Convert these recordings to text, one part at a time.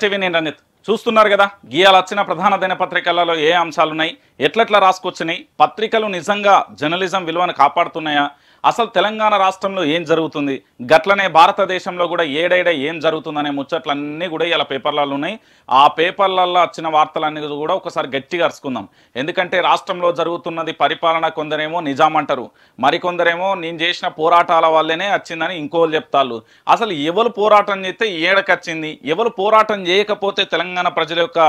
TV నేను రంజిత్ చూస్తున్నారు కదా గీయాలు వచ్చిన ప్రధాన దినపత్రికలలో ఏ అంశాలున్నాయి ఎట్లెట్లా రాసుకొచ్చినాయి పత్రికలు నిజంగా జర్నలిజం విలువను కాపాడుతున్నాయా అసలు తెలంగాణ రాష్ట్రంలో ఏం జరుగుతుంది? గట్లనే భారతదేశంలో కూడా ఏడేడ ఏం జరుగుతుందనే ముచ్చట్లన్నీ కూడా ఇలా పేపర్లలో ఉన్నాయి. ఆ పేపర్లలో వచ్చిన వార్తలన్నీ కూడా ఒకసారి గట్టిగా అరుచుకుందాం. ఎందుకంటే రాష్ట్రంలో జరుగుతున్నది పరిపాలన కొందరేమో నిజాం అంటారు మరికొందరేమో నేను చేసిన పోరాటాల వల్లనే వచ్చిందని ఇంకోళ్ళు చెప్తారు అసలు ఎవరు పోరాటం చేస్తే ఏడకొచ్చింది ఎవరు పోరాటం చేయకపోతే తెలంగాణ ప్రజల యొక్క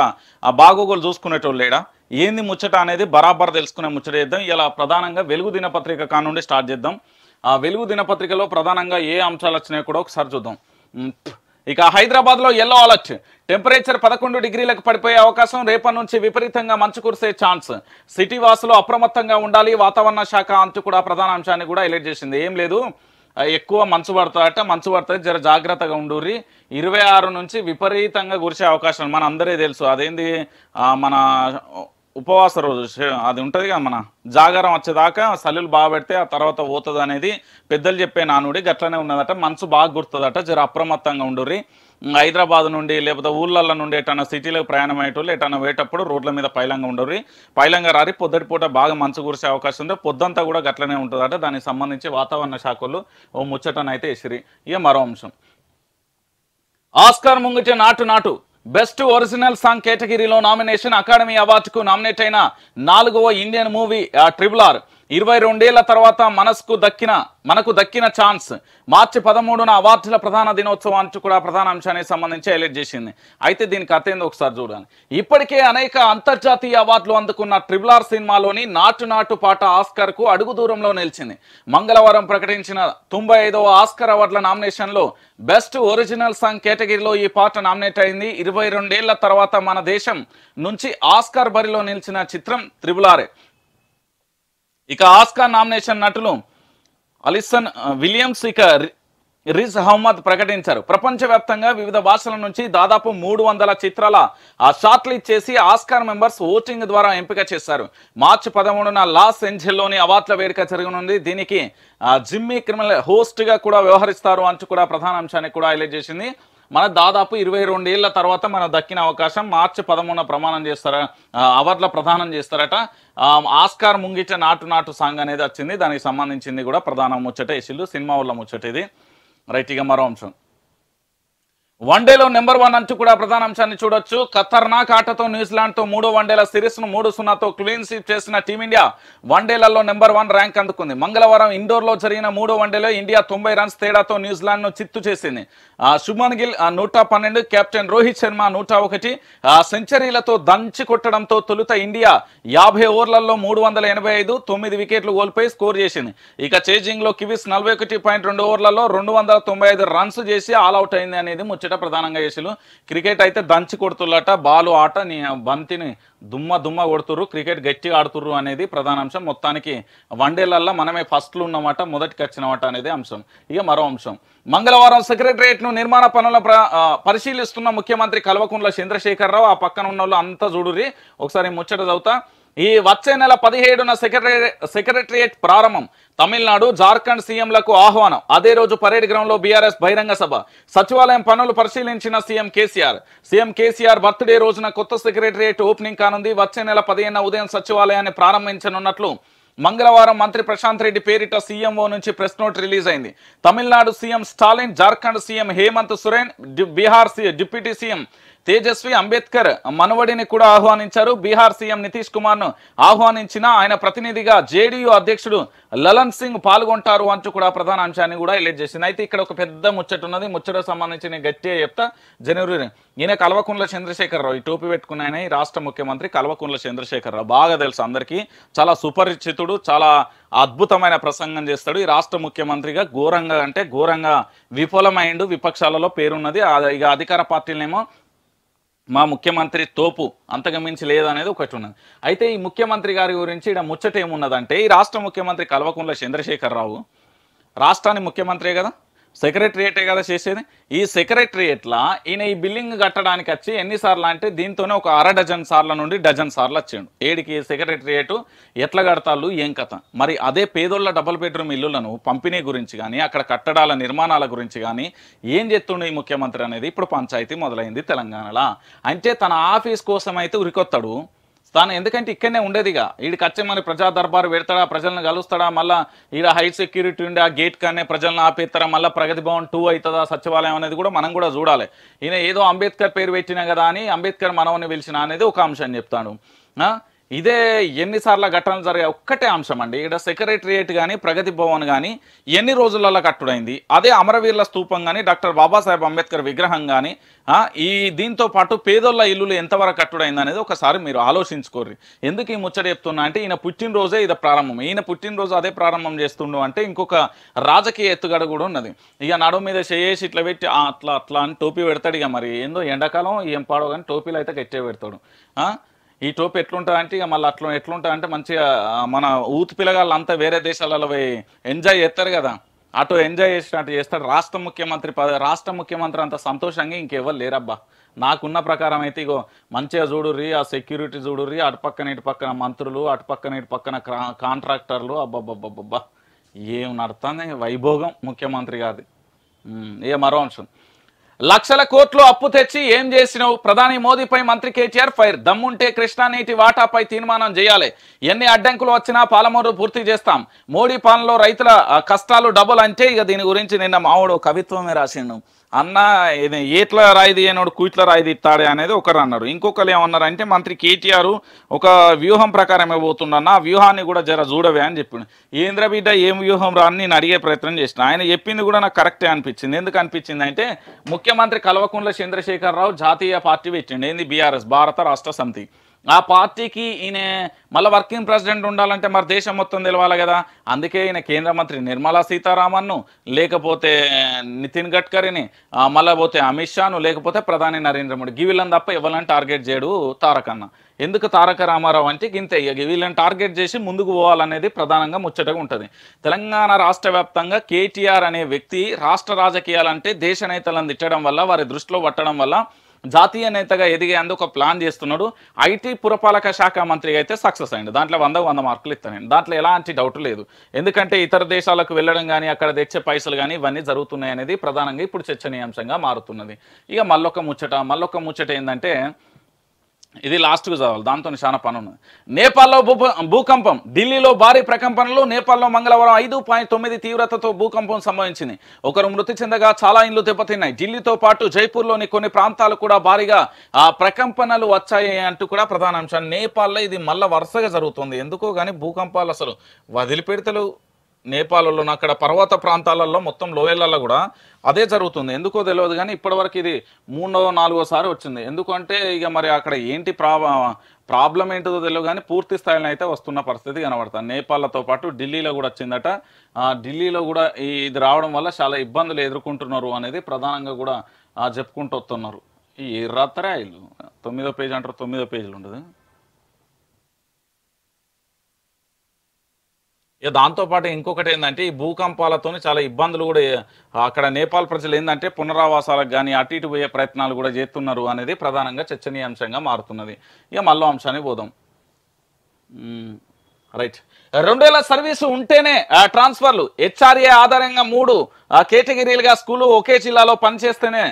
బాగోగులు చూసుకునేటోళ్ళు లేడా? ఏంది ముచ్చట అనేది బరాబర్ తెలుసుకునే ముచ్చట చేద్దాం. ఇలా ప్రధానంగా వెలుగు దినపత్రిక కానుండి స్టార్ట్ చేద్దాం. ఆ వెలుగు దినపత్రికలో ప్రధానంగా ఏ అంశాలు వచ్చినాయో కూడా ఒకసారి చూద్దాం. ఇక హైదరాబాద్లో ఎల్లో అలర్ట్ టెంపరేచర్ పదకొండు డిగ్రీలకు పడిపోయే అవకాశం రేపటి నుంచి విపరీతంగా మంచు కురిసే ఛాన్స్. సిటీ వాసులు అప్రమత్తంగా ఉండాలి వాతావరణ శాఖ అంటూ కూడా ప్రధాన అంశాన్ని కూడా హైలైట్ చేసింది. ఏం లేదు. ఎక్కువ మంచు పడుతుందట మంచు పడుతుంది జర జాగ్రత్తగా ఉండుర్రి. ఇరవై ఆరు నుంచి విపరీతంగా కురిసే అవకాశం మన అందరే తెలుసు. అదేంది? మన ఉపవాస రోజు అది ఉంటుంది కదా మన జాగారం వచ్చేదాకా సల్లులు బాగా పెడితే ఆ తర్వాత పోతుంది అనేది పెద్దలు చెప్పే నానుడి గట్లనే ఉన్నదట మనసు బాగా గుర్తుందట జర అప్రమత్తంగా ఉండుర్రి. హైదరాబాద్ నుండి లేకపోతే ఊళ్ళల్లో నుండి ఎటన్నా సిటీలకు ప్రయాణం అయ్యేటోళ్ళు ఎటన్నా పోయేటప్పుడు రోడ్ల మీద పైలంగా ఉండరు పైలంగా రారి పొద్దుటి పూట బాగా మంచు కురిసే అవకాశం ఉంది పొద్దంతా కూడా గట్లనే ఉంటుందట. దానికి సంబంధించి వాతావరణ శాఖలు ఓ ముచ్చటనైతే ఇసిరి ఇక మరో అంశం. Oscar ముంగిచే Naatu Naatu. Best original song కేటగిరీలో నామినేషన్ అకాడమీ అవార్డుకు నామినేట్ అయిన నాలుగవ ఇండియన్ మూవీ ట్రిబుల్ ఆర్. ఇరవై రెండేళ్ళ తర్వాత మనసుకు దక్కిన మనకు దక్కిన ఛాన్స్ మార్చి పదమూడున అవార్డుల ప్రధాన దినోత్సవానికి కూడా ప్రధాన అంశానికి సంబంధించి హైలైట్ చేసింది. అయితే దీనికి కథ ఏందో ఒకసారి చూడాలి ఇప్పటికే అనేక అంతర్జాతీయ అవార్డులు అందుకున్న ట్రిబుల్ ఆర్ సినిమాలోని నాటు నాటు పాట ఆస్కర్కు అడుగు దూరంలో నిలిచింది. మంగళవారం ప్రకటించిన తొంభై ఐదవ ఆస్కర్ అవార్డుల నామినేషన్లో బెస్ట్ ఒరిజినల్ సాంగ్ కేటగిరీలో ఈ పాట నామినేట్ అయింది. ఇరవై రెండేళ్ళ తర్వాత మన దేశం నుంచి ఆస్కార్ బరిలో నిలిచిన చిత్రం త్రిబుల్ ఆరే ఇక ఆస్కార్ నామినేషన్ నటులు అలిసన్ విలియమ్స్ ఇక రిజ్ అహ్మద్ ప్రకటించారు. ప్రపంచవ్యాప్తంగా వివిధ భాషల నుంచి దాదాపు మూడు వందల చిత్రాల ఆ చేసి ఆస్కార్ మెంబర్స్ ఓటింగ్ ద్వారా ఎంపిక చేశారు. మార్చి పదమూడున లాస్ ఏంజెల్లోని అవార్డుల వేడుక జరగనుంది. దీనికి జిమ్మీ క్రిమినల్ హోస్ట్గా కూడా వ్యవహరిస్తారు అంటూ కూడా ప్రధాన అంశాన్ని కూడా హైలైట్ చేసింది. మన దాదాపు ఇరవై రెండేళ్ళ తర్వాత మన దక్కిన అవకాశం మార్చి పదమూడున ప్రమాణం చేస్తారా? అవార్డుల ప్రదానం చేస్తారట. ఆస్కార్ ముంగిట నాటు నాటు సాంగ్ అనేది వచ్చింది. దానికి సంబంధించింది కూడా ప్రధాన ముచ్చట. ఇసిల్లు సినిమా వల్ల ముచ్చట ఇది రైట్ ఇక మరో అంశం. వన్డేలో నెంబర్ వన్ అంటూ కూడా ప్రధాన అంశాన్ని చూడొచ్చు. ఖతర్నాక్ ఆటతో న్యూజిలాండ్తో మూడో వన్డేల సిరీస్ను మూడు సున్నాతో క్లీన్ స్వీప్ చేసిన టీమిండియా వన్డేలలో నెంబర్ వన్ ర్యాంక్ అందుకుంది. మంగళవారం ఇండోర్లో జరిగిన మూడో వన్డేలో ఇండియా తొంభై రన్స్ తేడాతో న్యూజిలాండ్ను చిత్తు చేసింది. ఆ, శుభ్మన్ గిల్ నూట పన్నెండు కెప్టెన్ రోహిత్ శర్మ నూట ఒకటి సెంచరీలతో దంచి కొట్టడంతో తొలుత ఇండియా యాభై ఓవర్లలో మూడు వందల ఎనభై ఐదు తొమ్మిది వికెట్లు కోల్పోయి స్కోర్ చేసింది. ఇక చేజింగ్లో కివిస్ నలభై ఒకటి పాయింట్ రెండు ఓవర్లలో రెండు వందల తొంభై ఐదు రన్స్ చేసి ఆల్అవుట్ అయింది అనేది ముచ్చట ప్రధానంగా చేసిలు క్రికెట్ అయితే దంచి కొడుతుల్లట బాలు ఆట నీ బంతిని దుమ్మ దుమ్మ కొడుతుర్రు క్రికెట్ గట్టిగా ఆడుతుర్రు అనేది ప్రధాన అంశం. మొత్తానికి వన్డేలల్లో మనమే ఫస్ట్లు ఉన్నమాట మొదటికి వచ్చినమాట అనేది అంశం. ఇక మరో అంశం. మంగళవారం సెక్రటరియట్ను నిర్మాణ పనుల పరిశీలిస్తున్న ముఖ్యమంత్రి కల్వకుంట్ల చంద్రశేఖరరావు ఆ పక్కన ఉన్న వాళ్ళు అంతా చూడురి ఒకసారి ముచ్చట చదువుతా. ఈ వచ్చే నెల పదిహేడున సెక్రటరీ సెక్రటరియట్ ప్రారంభం. తమిళనాడు జార్ఖండ్ సీఎంలకు ఆహ్వానం. అదే రోజు పరేడ్ గ్రౌండ్లో బీఆర్ఎస్ బహిరంగ సభ. సచివాలయం పనులు పరిశీలించిన CM KCR. CM KCR birthday రోజున కొత్త సెక్రటరియట్ ఓపెనింగ్ కానుంది. వచ్చే నెల పదిహేను ఉదయం సచివాలయాన్ని ప్రారంభించనున్నట్లు మంగళవారం మంత్రి ప్రశాంత్ రెడ్డి పేరిట సీఎంఓ నుంచి ప్రెస్ నోట్ రిలీజ్ అయింది. Tamil Nadu CM Stalin Jharkhand CM Hemant Soren Bihar deputy CM Tejashwi Ambedkar మనవడిని కూడా ఆహ్వానించారు. బీహార్ సీఎం నితీష్ కుమార్ను ఆహ్వానించిన ఆయన ప్రతినిధిగా జేడీయూ అధ్యక్షుడు లలన్ సింగ్ పాల్గొంటారు అంటూ కూడా ప్రధాన అంశాన్ని కూడా హైలైట్ చేసింది. అయితే ఇక్కడ ఒక పెద్ద ముచ్చట ఉన్నది. ముచ్చట సంబంధించి నేను గట్టిగా చెప్తా. జనవరి ఈయన కల్వకుంట్ల చంద్రశేఖరరావు ఈ టోపీ పెట్టుకున్న ఆయన రాష్ట్ర ముఖ్యమంత్రి కల్వకుంట్ల చంద్రశేఖరరావు. బాగా తెలుసు అందరికీ. చాలా సుపరిచితుడు చాలా అద్భుతమైన ప్రసంగం చేస్తాడు. ఈ రాష్ట్ర ముఖ్యమంత్రిగా ఘోరంగా అంటే ఘోరంగా విఫలమైండు. విపక్షాలలో పేరున్నది. ఇక అధికార పార్టీలనేమో మా ముఖ్యమంత్రి తోపు అంతకుమించి లేదనేది ఒకటి ఉన్నది. అయితే ఈ ముఖ్యమంత్రి గారి గురించి ఇక్కడ ముచ్చట ఏమున్నదంటే ఈ రాష్ట్ర ముఖ్యమంత్రి కల్వకుంట్ల చంద్రశేఖరరావు రాష్ట్రానికి ముఖ్యమంత్రే కదా? సెక్రటరియేటే కదా చేసేది? ఈ సెక్రటరియేట్లా ఈయన ఈ బిల్డింగ్ కట్టడానికి వచ్చి ఎన్నిసార్లు అంటే దీంతోనే ఒక అర డజన్ సార్ల నుండి డజన్ సార్లు వచ్చిండు. ఏడికి సెక్రటరియేట్ ఎట్లా కడతాళ్ళు? ఏం కథ? మరి అదే పేదోళ్ళ డబుల్ బెడ్రూమ్ ఇల్లులను పంపిణీ గురించి కానీ అక్కడ కట్టడాల నిర్మాణాల గురించి కానీ ఏం చేస్తుండే ఈ ముఖ్యమంత్రి అనేది? ఇప్పుడు పంచాయతీ మొదలైంది తెలంగాణలో. అంటే తన ఆఫీస్ కోసం అయితే ఉరికొత్తాడు. స్థానం ఎందుకంటే ఇక్కడనే ఉండేదిగా వీడికి వచ్చే మన ప్రజా దర్బారు పెడతాడా ప్రజలను కలుస్తాడా మళ్ళా ఈడ హై సెక్యూరిటీ ఉండి ఆ గేట్ కానీ ప్రజలను ఆపేస్తారా మళ్ళీ ప్రగతి భవన్ టూ అవుతుందా సచివాలయం అనేది కూడా మనం కూడా చూడాలి. ఈయన ఏదో అంబేద్కర్ పేరు పెట్టినా కదా అని అంబేద్కర్ మనవని పిలిచిన అనేది ఒక అంశం చెప్తాను ఇదే ఎన్నిసార్లు ఘటనలు జరిగే ఒక్కటే అంశం అండి. ఇక్కడ సెక్రటరియేట్ కానీ ప్రగతి భవన్ కానీ ఎన్ని రోజులలో కట్టుడైంది? అదే అమరవీరుల స్తూపం కానీ డాక్టర్ బాబాసాహెబ్ అంబేద్కర్ విగ్రహం కానీ ఈ దీంతో పాటు పేదోళ్ళ ఇల్లులు ఎంతవరకు కట్టుడైంది అనేది ఒకసారి మీరు ఆలోచించుకోర్రి. ఎందుకు ఈ ముచ్చట చెప్తున్నా అంటే ఈయన పుట్టినరోజే ఇది ప్రారంభం. ఈయన పుట్టినరోజు అదే ప్రారంభం చేస్తుండు అంటే ఇంకొక రాజకీయ ఎత్తుగడ కూడా ఉన్నది. ఇక నడుము మీద చేసి ఇట్లా పెట్టి అట్లా అట్లా అని టోపీ పెడతాడు ఇక మరి. ఏందో ఎండాకాలం ఏం పాడో కానీ టోపీలు అయితే కట్టే పెడతాడు ఈ టోప్ ఎట్లుంటుంది అంటే ఇక మళ్ళీ అట్లా ఎట్లుంటుంది అంటే మంచిగా మన ఊతు పిల్లగాళ్ళు అంతా వేరే దేశాలలో పోయి ఎంజాయ్ చేస్తారు కదా. అటు ఎంజాయ్ చేసినట్టు చేస్తాడు రాష్ట్ర ముఖ్యమంత్రి పద రాష్ట్ర ముఖ్యమంత్రి అంత సంతోషంగా ఇంకెవరు లేరబ్బా. నాకున్న ప్రకారం అయితే ఇగో మంచిగా చూడుర్రి ఆ సెక్యూరిటీ చూడుర్రి అటు పక్కన ఇటు పక్కన మంత్రులు అటు పక్కన ఇటు పక్కన కాంట్రాక్టర్లు అబ్బబ్బబ్బబ్బా ఏం నడుతుంది వైభోగం ముఖ్యమంత్రి గారిది. ఏ మరో అంశం. లక్షల కోట్లు అప్పు తెచ్చి ఏం చేసినావు? ప్రధాని మోదీపై మంత్రి కేటీఆర్ ఫైర్. దమ్ముంటే కృష్ణా నీటి వాటాపై తీర్మానం చేయాలి. ఎన్ని అడ్డంకులు వచ్చినా పాలమూరు పూర్తి చేస్తాం. మోడీ పాలనలో రైతుల కష్టాలు డబుల్ అంటే ఇక దీని గురించి నిన్న మావుడు కవిత్వమే రాసిండు. అన్న ఏట్ల రాయిది అయినోడు కూట్ల రాయిది ఇస్తాడే అనేది ఒకరు అన్నారు. ఇంకొకరు ఏమన్నారు అంటే మంత్రి కేటీఆర్ ఒక వ్యూహం ప్రకారమే పోతుండన్న ఆ వ్యూహాన్ని కూడా జర చూడవే అని చెప్పిండు. ఏంద్ర బిడ్డ ఏం వ్యూహం రా అని నేను అడిగే ప్రయత్నం చేసిన. ఆయన చెప్పింది కూడా నాకు కరెక్టే అనిపించింది. ఎందుకు అనిపించింది అంటే ముఖ్యమంత్రి కల్వకుంట్ల చంద్రశేఖరరావు జాతీయ పార్టీ పెట్టిండు. ఏంది బీఆర్ఎస్ భారత రాష్ట్ర సమితి. ఆ పార్టీకి ఈయన మళ్ళీ వర్కింగ్ ప్రెసిడెంట్ ఉండాలంటే మరి దేశం మొత్తం తెలవాలి కదా. అందుకే ఈయన కేంద్ర మంత్రి నిర్మలా సీతారామన్ను లేకపోతే నితిన్ గడ్కరీని మళ్ళీ మళ్ళా పోతే అమిత్ షాను లేకపోతే ప్రధాని నరేంద్ర మోడీ. వీళ్ళని తప్ప ఎవరిని టార్గెట్ చేయడు తారకన్న ఎందుకు తారక రామారావు అంటే గింతే వీళ్ళని టార్గెట్ చేసి ముందుకు పోవాలనేది ప్రధానంగా ముచ్చటగా ఉంటుంది. తెలంగాణ రాష్ట్ర వ్యాప్తంగా కేటీఆర్ అనే వ్యక్తి రాష్ట్ర రాజకీయాలంటే దేశ నేతలను తిట్టడం వల్ల వారి దృష్టిలో పట్టడం వల్ల జాతీయ నేతగా ఎదిగేందుకు ఒక ప్లాన్ చేస్తున్నాడు. ఐటీ పురపాలక శాఖ మంత్రిగా అయితే సక్సెస్ అయింది దాంట్లో వంద వంద మార్కులు ఇస్తానండి. దాంట్లో ఎలాంటి డౌట్ లేదు. ఎందుకంటే ఇతర దేశాలకు వెళ్ళడం కానీ అక్కడ తెచ్చే పైసలు కానీ ఇవన్నీ జరుగుతున్నాయి అనేది ప్రధానంగా ఇప్పుడు చర్చనీయాంశంగా మారుతున్నది. ఇక మళ్ళొక ముచ్చట మళ్ళొక ముచ్చట ఏంటంటే ఇది లాస్ట్కు చదవాలి దాంతో చాలా పని ఉంది నేపాల్లో భూ భూకంపం. ఢిల్లీలో భారీ ప్రకంపనలు నేపాల్లో మంగళవారం ఐదు పాయింట్ తొమ్మిది తీవ్రతతో భూకంపం సంభవించింది. ఒకరు మృతి చెందగా చాలా ఇండ్లు దెబ్బతిన్నాయి. ఢిల్లీతో పాటు జైపూర్లోని కొన్ని ప్రాంతాలు కూడా భారీగా ఆ ప్రకంపనలు వచ్చాయి అంటూ కూడా ప్రధాన అంశం. నేపాల్లో ఇది మళ్ళా వరుసగా జరుగుతుంది. ఎందుకో కానీ భూకంపాలు అసలు వదిలిపెడతలు నేపాల్లో అక్కడ పర్వత ప్రాంతాలలో మొత్తం లోయలలో కూడా అదే జరుగుతుంది. ఎందుకో తెలియదు కానీ ఇప్పటివరకు ఇది మూడో నాలుగోసారి వచ్చింది. ఎందుకంటే ఇక మరి అక్కడ ఏంటి ప్రా ప్రాబ్లం ఏంటిదో తెలియదు కానీ పూర్తి స్థాయిలో అయితే వస్తున్న పరిస్థితి కనబడుతుంది నేపాల్లతో పాటు ఢిల్లీలో కూడా వచ్చిందట. ఢిల్లీలో కూడా ఈ ఇది రావడం వల్ల చాలా ఇబ్బందులు ఎదుర్కొంటున్నారు అనేది ప్రధానంగా కూడా చెప్పుకుంటూ వస్తున్నారు. ఈ రాత్రే ఇల్లు తొమ్మిదో పేజీ అంటారు తొమ్మిదో పేజీలు ఉండదు. ఇక దాంతోపాటు ఇంకొకటి ఏంటంటే ఈ భూకంపాలతో చాలా ఇబ్బందులు కూడా అక్కడ నేపాల్ ప్రజలు ఏంటంటే పునరావాసాలకు కానీ అటు ఇటు పోయే ప్రయత్నాలు కూడా చేస్తున్నారు అనేది ప్రధానంగా చర్చనీయాంశంగా మారుతున్నది. ఇక మళ్ళీ అంశాన్ని పోదాం. రైట్. రెండేళ్ళ సర్వీసు ఉంటేనే ట్రాన్స్ఫర్లు. హెచ్ఆర్ఏ ఆధారంగా మూడు కేటగిరీలుగా స్కూలు ఒకే జిల్లాలో పనిచేస్తేనే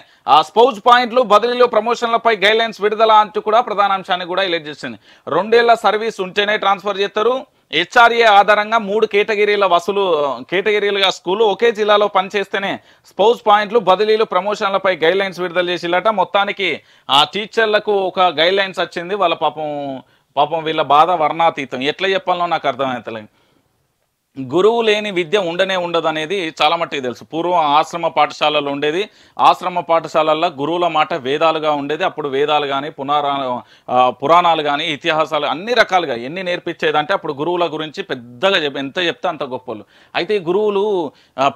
స్పౌజ్ పాయింట్లు బదిలీలు ప్రమోషన్లపై గైడ్ లైన్స్ విడుదల అంటూ కూడా ప్రధాన అంశాన్ని కూడా హైలైట్ చేసింది. రెండేళ్ళ సర్వీస్ ఉంటేనే ట్రాన్స్ఫర్ చేస్తారు. హెచ్ఆర్ఏ ఆధారంగా మూడు కేటగిరీల వసూలు కేటగిరీలుగా స్కూలు ఒకే జిల్లాలో పనిచేస్తేనే స్పౌస్ పాయింట్లు బదిలీలు ప్రమోషన్లపై గైడ్ లైన్స్ విడుదల చేసిల్లట. మొత్తానికి ఆ టీచర్లకు ఒక గైడ్ లైన్స్ వచ్చింది. వాళ్ళ పాపం పాపం వీళ్ళ బాధ వర్ణాతీతం. ఎట్లా చెప్పాలో నాకు అర్థమవుతలేదు గురువు లేని విద్య ఉండనే ఉండదు అనేది చాలా మట్టుకు తెలుసు. పూర్వం ఆశ్రమ పాఠశాలలో ఉండేది. ఆశ్రమ పాఠశాలల్లో గురువుల మాట వేదాలుగా ఉండేది. అప్పుడు వేదాలు కానీ పునారా పురాణాలు కానీ ఇతిహాసాలు అన్ని రకాలుగా ఎన్ని నేర్పించేదంటే అప్పుడు గురువుల గురించి పెద్దగా చెప్ ఎంత చెప్తే అంత గొప్పలు. అయితే ఈ గురువులు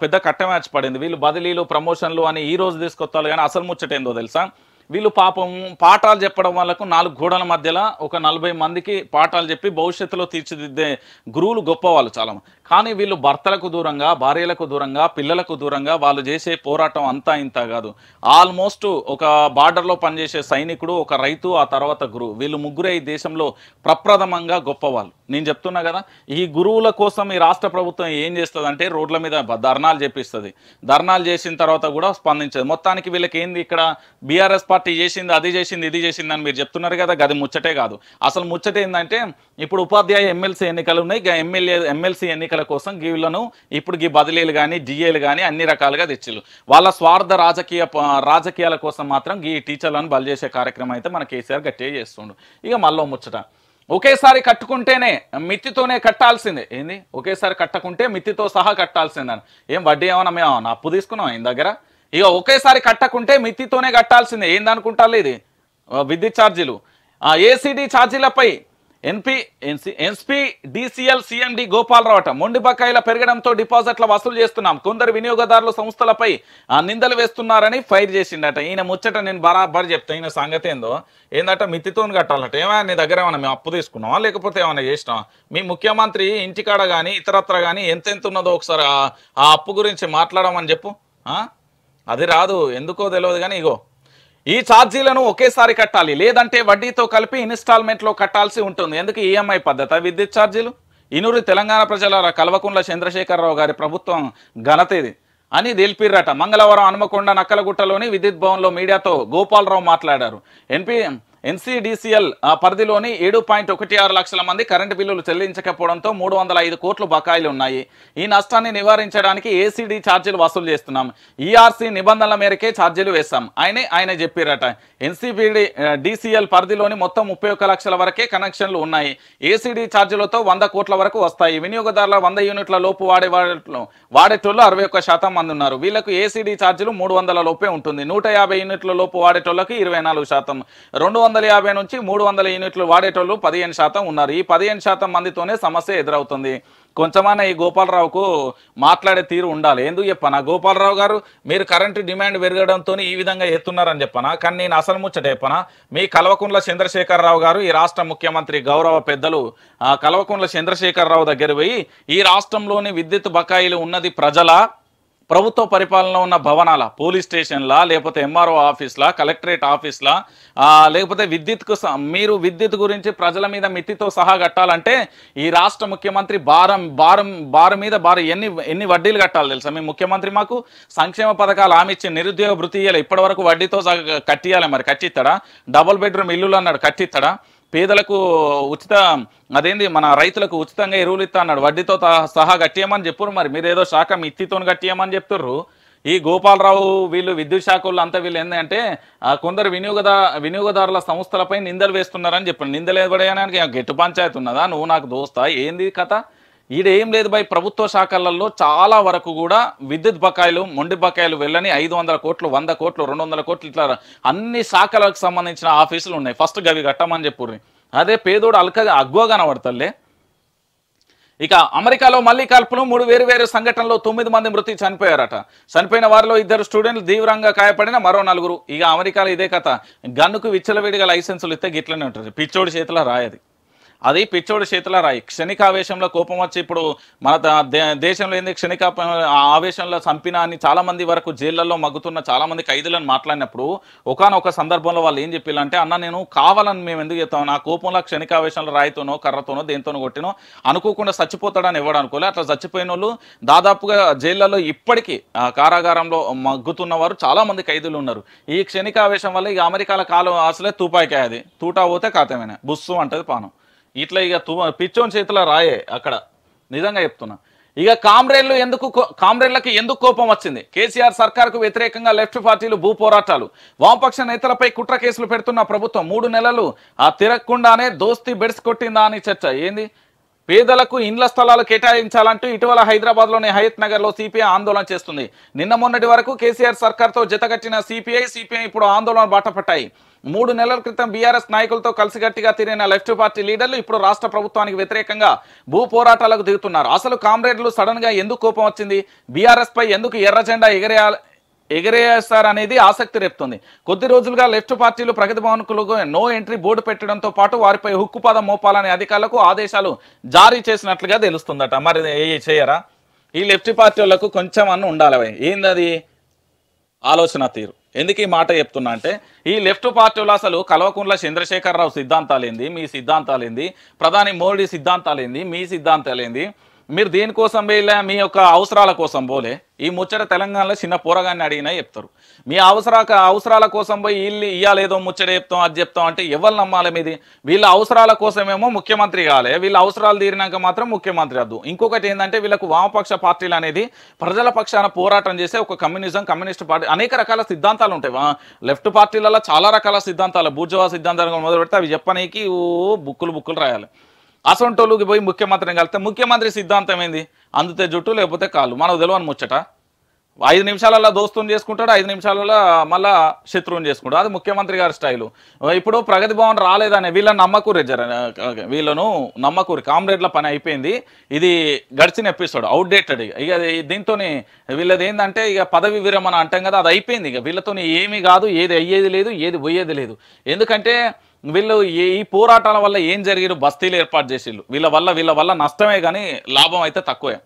పెద్ద కట్ట మ్యాచ్ పడింది. వీళ్ళు బదిలీలు ప్రమోషన్లు అని ఈ రోజు తీసుకొస్తారు కానీ అసలు ముచ్చట ఏందో తెలుసా? వీళ్ళు పాపం పాఠాలు చెప్పడం వాళ్ళకు నాలుగు గోడల మధ్యలో ఒక నలభై మందికి పాఠాలు చెప్పి భవిష్యత్తులో తీర్చిదిద్దే గురువులు గొప్పవాళ్ళు చాలా కానీ వీళ్ళు భర్తలకు దూరంగా భార్యలకు దూరంగా పిల్లలకు దూరంగా వాళ్ళు చేసే పోరాటం అంతా ఇంత కాదు. ఆల్మోస్ట్ ఒక బార్డర్లో పనిచేసే సైనికుడు ఒక రైతు ఆ తర్వాత గురువు. వీళ్ళు ముగ్గురే ఈ దేశంలో ప్రప్రథమంగా గొప్పవాళ్ళు. నేను చెప్తున్నా కదా ఈ గురువుల కోసం ఈ రాష్ట్ర ప్రభుత్వం ఏం చేస్తుంది రోడ్ల మీద ధర్నాలు చేపిస్తుంది. ధర్నాలు చేసిన తర్వాత కూడా స్పందించదు. మొత్తానికి వీళ్ళకి ఏంది ఇక్కడ? బీఆర్ఎస్ పార్టీ చేసింది అది చేసింది ఇది చేసింది అని మీరు చెప్తున్నారు కదా గది ముచ్చటే కాదు. అసలు ముచ్చట ఏంటంటే ఇప్పుడు ఉపాధ్యాయ ఎమ్మెల్సీ ఎన్నికలు ఉన్నాయి ఇక ఎమ్మెల్యే ఎమ్మెల్సీ ఎన్నికల కోసం వీళ్ళను ఇప్పుడు ఈ బదిలీలు కానీ డిఏలు కానీ అన్ని రకాలుగా తెచ్చిళ్ళు. వాళ్ళ స్వార్థ రాజకీయ రాజకీయాల కోసం మాత్రం ఈ టీచర్లను బలి చేసే కార్యక్రమం అయితే మన కేసీఆర్ గట్టిగా చేస్తుండు. ఇక మళ్ళీ ముచ్చట. ఒకేసారి కట్టుకుంటేనే మిత్తితోనే కట్టాల్సిందే. ఏంది? ఒకేసారి కట్టకుంటే మిత్తితో సహా కట్టాల్సిందని. ఏం వడ్డీ ఏమన్నా మేము అప్పు తీసుకున్నాం ఆయన దగ్గర ఇక ఒకేసారి కట్టకుంటే మిత్తితోనే కట్టాల్సిందే. ఏందనుకుంటారు ఇది? విద్యుత్ ఛార్జీలు. ACD ఛార్జీలపై NP NC NSP DCL CMD Gopala Rao అట మొండి బకాయిల పెరగడంతో డిపాజిట్ల వసూలు చేస్తున్నాం. కొందరు వినియోగదారుల సంస్థలపై ఆ, నిందలు వేస్తున్నారని ఫైర్ చేసిండట. ఈయన ముచ్చట నేను బరాబర్ చెప్తా. ఈయన సంగతి ఏందో? ఏందట? మిత్తితో కట్టాలట. ఏమైనా నీ దగ్గర ఏమైనా మేము అప్పు తీసుకున్నావా? లేకపోతే ఏమైనా చేసినావా? మీ ముఖ్యమంత్రి ఇంటికాడ కానీ ఇతరత్ర కానీ ఎంతెంత ఉన్నదో ఒకసారి ఆ- ఆ అప్పు గురించి మాట్లాడమని చెప్పు. ఆ? అది రాదు. ఎందుకో తెలియదు కానీ ఇగో ఈ ఛార్జీలను ఒకేసారి కట్టాలి. లేదంటే వడ్డీతో కలిపి ఇన్స్టాల్మెంట్లో కట్టాల్సి ఉంటుంది. ఎందుకు ఈఎంఐ పద్ధత? విద్యుత్ ఛార్జీలు? ఇనూరు తెలంగాణ ప్రజల కల్వకుంట్ల చంద్రశేఖరరావు గారి ప్రభుత్వం ఘనత ఇది. అని తెలిపిర్రట. మంగళవారం హనుమకొండ నక్కలగుట్టలోని విద్యుత్ భవన్లో మీడియాతో గోపాలరావు మాట్లాడారు. ఎన్పి ఎన్సీడీసీఎల్ పరిధిలోని ఏడు పాయింట్ ఒకటి ఆరు లక్షల మంది కరెంటు బిల్లులు చెల్లించకపోవడంతో మూడు వందల ఐదు కోట్లు బకాయిలు ఉన్నాయి. ఈ నష్టాన్ని నివారించడానికి ఏసీడీ ఛార్జీలు వసూలు చేస్తున్నాం. ఈఆర్సీ నిబంధనల మేరకే ఛార్జీలు వేస్తాం ఆయనే ఆయన చెప్పారట. ఎన్సీబీడీ డీసీఎల్ పరిధిలోని మొత్తం ముప్పై ఒక్క లక్షల వరకే కనెక్షన్లు ఉన్నాయి. ఏసీడీ ఛార్జీలతో వంద కోట్ల వరకు వస్తాయి. వినియోగదారుల వంద యూనిట్ల లోపు వాడే వాడేట్లో వాడేటోళ్ళు అరవై ఒక్క శాతం మంది ఉన్నారు. వీళ్ళకు ఏసీడీ ఛార్జీలు మూడు వందల లోపే ఉంటుంది. నూట యాభై యూనిట్ల లోపు వాడేటోళ్ళకి ఇరవై నాలుగు శాతం. రెండు వందల యాభై నుంచి మూడు వందల యూనిట్లు వాడేటోళ్ళు పదిహేను శాతం ఉన్నారు. ఈ పదిహేను శాతం మందితోనే సమస్య ఎదురవుతుంది. కొంచెమైనా ఈ గోపాలరావుకు మాట్లాడే తీరు ఉండాలి. ఎందుకు చెప్పనా? గోపాలరావు గారు మీరు కరెంటు డిమాండ్ పెరగడంతో ఈ విధంగా ఎత్తున్నారని చెప్పనా? కానీ నేను అసలు ముచ్చట చెప్పనా? మీ కల్వకుంట్ల చంద్రశేఖరరావు గారు ఈ రాష్ట్ర ముఖ్యమంత్రి గౌరవ పెద్దలు కలవకుండ్ల కల్వకుంట్ల చంద్రశేఖరరావు దగ్గర పోయి ఈ రాష్ట్రంలోని విద్యుత్ బకాయిలు ఉన్నది ప్రజల ప్రభుత్వ పరిపాలనలో ఉన్న భవనాల పోలీస్ స్టేషన్లా లేకపోతే ఎంఆర్ఓ ఆఫీస్లా కలెక్టరేట్ ఆఫీస్లా లేకపోతే విద్యుత్కు మీరు విద్యుత్ గురించి ప్రజల మీద మితితో సహా కట్టాలంటే ఈ రాష్ట్ర ముఖ్యమంత్రి భారం భారం భారం మీద భారం ఎన్ని ఎన్ని వడ్డీలు కట్టాలి తెలుసా? మీ ముఖ్యమంత్రి మాకు సంక్షేమ పథకాలు హామీ ఇచ్చి నిరుద్యోగ వృత్తి ఇవ్వాలి ఇప్పటి వరకు వడ్డీతో సహా కట్టియాలి మరి. కట్టిస్తాడా? డబుల్ బెడ్రూమ్ ఇల్లులు అన్నాడు కట్టిస్తాడా? పేదలకు ఉచిత అదేంది మన రైతులకు ఉచితంగా ఎరువులు ఇస్తా అన్నాడు. వడ్డీతో సహా కట్టేయమని చెప్పురు మరి. మీరు ఏదో శాఖ మిత్తితో కట్టేయమని చెప్తుర్రు. ఈ గోపాలరావు వీళ్ళు విద్యుత్ శాఖ వాళ్ళు అంతా వీళ్ళు ఏంటంటే కొందరు వినియోగదా వినియోగదారుల సంస్థలపై నిందలు వేస్తున్నారని చెప్పాను నిందలు వేయడానికి గెట్టు పంచాయతీ ఉన్నదా? నువ్వు నాకు దోస్తా? ఏంది కథ? ఈడ ఏం లేదు భయ్ ప్రభుత్వ శాఖలలో చాలా వరకు కూడా విద్యుత్ బకాయిలు మొండి బకాయిలు వెళ్ళని ఐదు వందల కోట్లు వంద కోట్లు రెండు వందల కోట్లు ఇట్లా అన్ని శాఖలకు సంబంధించిన ఆఫీసులు ఉన్నాయి. ఫస్ట్ గవి కట్టమని చెప్పుర్రి. అదే పేదోడు అల్కగా అగ్గువ కనబడతలే ఇక అమెరికాలో మళ్ళీ కాల్పులు మూడు వేరు వేరు సంఘటనలో తొమ్మిది మంది మృతి చనిపోయారట. చనిపోయిన వారిలో ఇద్దరు స్టూడెంట్లు తీవ్రంగా గాయపడిన మరో నలుగురు. ఇక అమెరికాలో ఇదే కథ. గన్నుకు విచ్చలవిడిగా లైసెన్సులు ఇస్తే గిట్లనే ఉంటుంది. పిచ్చోడి చేతిలో రాయది. అది పిచ్చోడి చేతులారాయి క్షణికావేశంలో కోపం వచ్చి ఇప్పుడు మన దే- దేశంలో ఏంది క్షణిక ఆవేశంలో చంపిన అని చాలా మంది వరకు జైళ్ళలో మగ్గుతున్న చాలామంది ఖైదులను ఖైదీలను మాట్లాడినప్పుడు ఒకానొక సందర్భంలో వాళ్ళు ఏం చెప్పారంటే అన్న నేను కావాలని మేము ఎందుకు చెప్తాం? నా కోపంలో క్షణికావేశంలో రాయితోనో కర్రతోనో దేంతోనో కొట్టినో అనుకోకుండా చచ్చిపోతాడని ఎవడు అనుకోలే. అట్లా చచ్చిపోయిన వాళ్ళు దాదాపుగా జైళ్ళలో ఇప్పటికీ కారాగారంలో మగ్గుతున్న వారు చాలా మంది ఖైదీలు ఉన్నారు. ఈ క్షణికావేశం వల్ల ఇక అమెరికాల కాలం అసలే తూపాయికాయ అది తూటా పోతే కాతమేనే బుస్సు అంటది పానం. ఇట్లా ఇక తుమ పిచ్చోని చేతిలో రాయే అక్కడ. నిజంగా చెప్తున్నా. ఇక కామ్రేడ్లు ఎందుకు కో- కామ్రేడ్లకి ఎందుకు కోపం వచ్చింది? కేసీఆర్ సర్కార్కు వ్యతిరేకంగా లెఫ్ట్ పార్టీలు భూ పోరాటాలు. వామపక్ష నేతలపై కుట్ర కేసులు పెడుతున్న ప్రభుత్వం మూడు నెలలు ఆ తిరగకుండానే దోస్తి బెడ్స్ కొట్టిందా అని చర్చ. ఏంది? పేదలకు ఇండ్ల స్థలాలు కేటాయించాలంటూ ఇటీవల హైదరాబాద్లోని హయత్ నగర్లో సిపిఐ ఆందోళన చేస్తుంది. నిన్న మొన్నటి వరకు కేసీఆర్ సర్కార్తో జతగట్టిన సిపిఐ సిపిఐ ఇప్పుడు ఆందోళన బాటపట్టాయి. మూడు నెలల క్రితం బీఆర్ఎస్ నాయకులతో కలిసిగట్టిగా తిరిగిన లెఫ్ట్ పార్టీ లీడర్లు ఇప్పుడు రాష్ట్ర ప్రభుత్వానికి వ్యతిరేకంగా భూ పోరాటాలకు దిగుతున్నారు. అసలు కామ్రేడ్లు సడన్గా ఎందుకు కోపం వచ్చింది? బీఆర్ఎస్ పై ఎందుకు ఎర్రజెండా ఎగరేయాలి? ఎగరేస్తారనేది ఆసక్తి రేపుతుంది. కొద్ది రోజులుగా లెఫ్ట్ పార్టీలు ప్రగతి భవన్కులకు నో ఎంట్రీ బోర్డు పెట్టడంతో పాటు వారిపై హుక్కు మోపాలనే మోపాలని అధికారులకు ఆదేశాలు జారీ చేసినట్లుగా తెలుస్తుందట. మరి ఏ చేయరా? ఈ లెఫ్ట్ పార్టీ వాళ్ళకు కొంచెం అన్న ఉండాలి ఏందది? ఆలోచన తీరు. ఎందుకు ఈ మాట చెప్తున్నా అంటే ఈ లెఫ్ట్ పార్టీలు అసలు కల్వకుంట్ల చంద్రశేఖరరావు సిద్ధాంతాలేంది మీ సిద్ధాంతాలేంది ప్రధాని మోడీ సిద్ధాంతాలేంది మీ సిద్ధాంతాలేంది మీరు దేనికోసం పోయిలే మీ యొక్క అవసరాల కోసం పోలే. ఈ ముచ్చట తెలంగాణలో చిన్న పోరగాన్ని అడిగినా చెప్తారు. మీ అవసర అవసరాల కోసం పోయి వీళ్ళు ఇవ్వాలేదో ముచ్చట చెప్తాం అది చెప్తాం అంటే ఎవరు నమ్మాలి మీది? వీళ్ళ అవసరాల కోసమేమో ముఖ్యమంత్రి కాలే. వీళ్ళ అవసరాలు తీరినాక మాత్రం ముఖ్యమంత్రి వద్దు. ఇంకొకటి ఏంటంటే వీళ్ళకు వామపక్ష పార్టీలు అనేది ప్రజల పక్షాన పోరాటం చేసే ఒక కమ్యూనిజం కమ్యూనిస్ట్ పార్టీ అనేక రకాల సిద్ధాంతాలు ఉంటాయి. లెఫ్ట్ పార్టీలలో చాలా రకాల సిద్ధాంతాలు బూర్జవా సిద్ధాంతాలు మొదలు పెడితే అవి చెప్పనీకి బుక్కులు బుక్కులు రాయాలి. అసొంటోళ్ళకి పోయి ముఖ్యమంత్రిని కలిస్తే ముఖ్యమంత్రి సిద్ధాంతం ఏంది? అందుతే జుట్టు లేకపోతే కాళ్ళు. మనకు తెలియని ముచ్చట. ఐదు నిమిషాలలో దోస్తుని చేసుకుంటాడు ఐదు నిమిషాలలో మళ్ళా శత్రువుని చేసుకుంటాడు. అది ముఖ్యమంత్రి గారి స్టైలు. ఇప్పుడు ప్రగతి భవన్ రాలేదనే వీళ్ళని నమ్మకూరి వీళ్ళను నమ్మకూరి. కామ్రేడ్ల పని అయిపోయింది. ఇది గడిచిన ఎపిసోడ్ అవుట్డేటెడ్ ఇక. దీంతో వీళ్ళది ఏంటంటే ఇక పదవి విరమణ అంటాం కదా అది అయిపోయింది ఇక. వీళ్ళతోని ఏమీ కాదు ఏది అయ్యేది లేదు ఏది పోయేది లేదు. ఎందుకంటే వీళ్ళు ఈ- ఈ పోరాటాల వల్ల ఏం జరిగారు బస్తీలు ఏర్పాటు చేసిళ్ళు వీళ్ళ వల్ల వీళ్ళ వల్ల నష్టమే కానీ లాభం అయితే తక్కువే.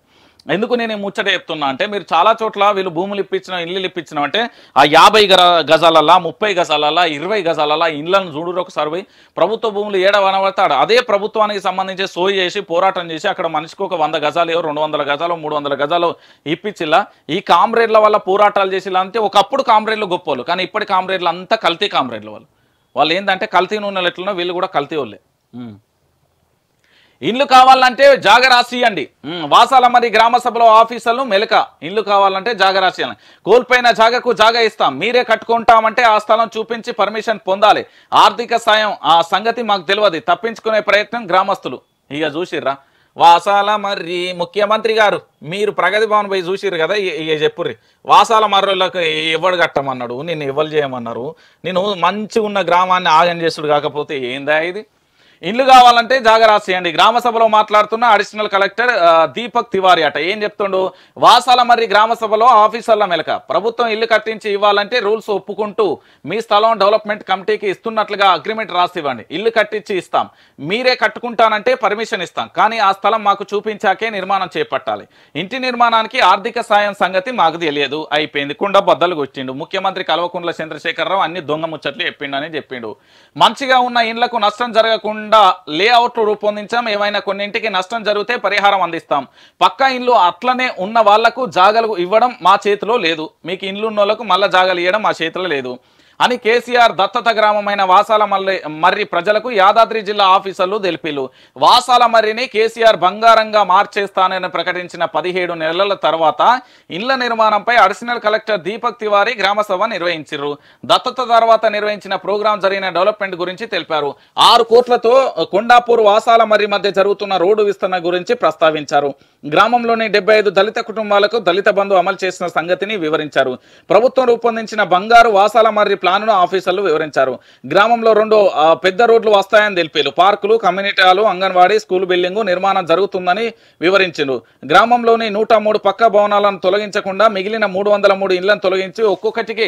ఎందుకు నేను ముచ్చట చెప్తున్నా అంటే మీరు చాలా చోట్ల వీళ్ళు భూములు ఇప్పించిన ఇల్లు ఇప్పించిన అంటే ఆ యాభై గర గజాలల్లా ముప్పై గజాలల్లా ఇరవై గజాలల్లా ఇళ్ళను చూడరు ఒకసారి ప్రభుత్వ భూములు ఏడ వనబడతాడు? అదే ప్రభుత్వానికి సంబంధించి సోయి చేసి పోరాటం చేసి అక్కడ మనిషికి ఒక వంద గజాలు రెండు వందల గజాలు మూడు వందల గజాలు ఇప్పించిలా. ఈ కామ్రేడ్ల వల్ల పోరాటాలు చేసిలా అంటే ఒకప్పుడు కామ్రేడ్లు గొప్పోళ్ళు. కానీ ఇప్పటి కామ్రేడ్లు అంతా కల్తీ కామ్రేడ్ల వాళ్ళు వాళ్ళు ఏంటంటే కల్తీ నూనెలు ఎట్లనో వీళ్ళు కూడా కల్తీ వాళ్ళే. ఇల్లు కావాలంటే జాగరాశి అండి. వాసాల మరి గ్రామ సభలో ఆఫీసర్లు మెలక. ఇల్లు కావాలంటే జాగరాశి అని. కోల్పోయిన జాగకు జాగ ఇస్తాం. మీరే కట్టుకుంటామంటే ఆ స్థలం చూపించి పర్మిషన్ పొందాలి. ఆర్థిక సాయం ఆ సంగతి మాకు తెలియదు. తప్పించుకునే ప్రయత్నం గ్రామస్తులు. ఇక చూసిర్రా. వాసాల మర్రి ముఖ్యమంత్రి గారు మీరు ప్రగతి భవన్ పోయి చూసిర్రు కదా ఇక చెప్పుర్రి? వాసాల మర్రులకు ఎవడు కట్టమన్నాడు? నిన్ను ఎవరు చేయమన్నారు? నేను మంచిగా ఉన్న గ్రామాన్ని ఆగం చేసుడు కాకపోతే ఏందా ఇది? ఇల్లు కావాలంటే జాగరాసి చేయండి గ్రామ సభలో మాట్లాడుతున్న అడిషనల్ కలెక్టర్ దీపక్ తివారి అట. ఏం చెప్తుండు? వాసాల మరి గ్రామ సభలో ఆఫీసర్ల మెలక. ప్రభుత్వం ఇల్లు కట్టించి ఇవ్వాలంటే రూల్స్ ఒప్పుకుంటూ మీ స్థలం డెవలప్మెంట్ కమిటీకి ఇస్తున్నట్లుగా అగ్రిమెంట్ రాసి ఇవ్వండి. ఇల్లు కట్టించి ఇస్తాం. మీరే కట్టుకుంటానంటే పర్మిషన్ ఇస్తాం. కానీ ఆ స్థలం మాకు చూపించాకే నిర్మాణం చేపట్టాలి. ఇంటి నిర్మాణానికి ఆర్థిక సాయం సంగతి మాకు తెలియదు. అయిపోయింది. కుండ బద్దలు కొట్టిండు. ముఖ్యమంత్రి కల్వకుంట్ల చంద్రశేఖరరావు అన్ని దొంగ ముచ్చట్లు చెప్పిండని చెప్పిండు. మంచిగా ఉన్న ఇండ్లకు నష్టం జరగకుండా లేఅవుట్లు రూపొందించాం. ఏమైనా కొన్నింటికి నష్టం జరిగితే పరిహారం అందిస్తాం. పక్కా ఇండ్లు అట్లనే ఉన్న వాళ్ళకు జాగలు ఇవ్వడం మా చేతిలో లేదు. మీకు ఇండ్లు ఉన్న వాళ్ళకు మళ్ళా జాగలు ఇవ్వడం మా చేతిలో లేదు. అని కేసీఆర్ దత్తత గ్రామమైన వాసాల మల్లి మర్రి ప్రజలకు యాదాద్రి జిల్లా ఆఫీసర్లు తెలిపిలు వాసాల మర్రిని కేసీఆర్ బంగారంగా మార్చేస్తానని ప్రకటించిన పదిహేడు నెలల తర్వాత ఇళ్ళ నిర్మాణంపై అడిషనల్ కలెక్టర్ దీపక్ తివారీ గ్రామసభ నిర్వహించారు. దత్తత తర్వాత నిర్వహించిన ప్రోగ్రాం జరిగిన డెవలప్మెంట్ గురించి తెలిపారు. ఆరు కోట్లతో కొండాపూర్ వాసాల మర్రి మధ్య జరుగుతున్న రోడ్డు విస్తరణ గురించి ప్రస్తావించారు. గ్రామంలోని డెబ్బై ఐదు దళిత కుటుంబాలకు దళిత బంధు అమలు చేసిన సంగతిని వివరించారు. ప్రభుత్వం రూపొందించిన బంగారు వాసాల మర్రి ప్లాన్ను ఆఫీసర్లు వివరించారు. గ్రామంలో రెండు పెద్ద రోడ్లు వస్తాయని తెలిపారు. పార్కులు community hall anganwadi school building నిర్మాణం జరుగుతుందని వివరించారు గ్రామంలోని నూట మూడు పక్క భవనాలను తొలగించకుండా మిగిలిన మూడు వందల మూడు ఇళ్ళను తొలగించి ఒక్కొక్కటికి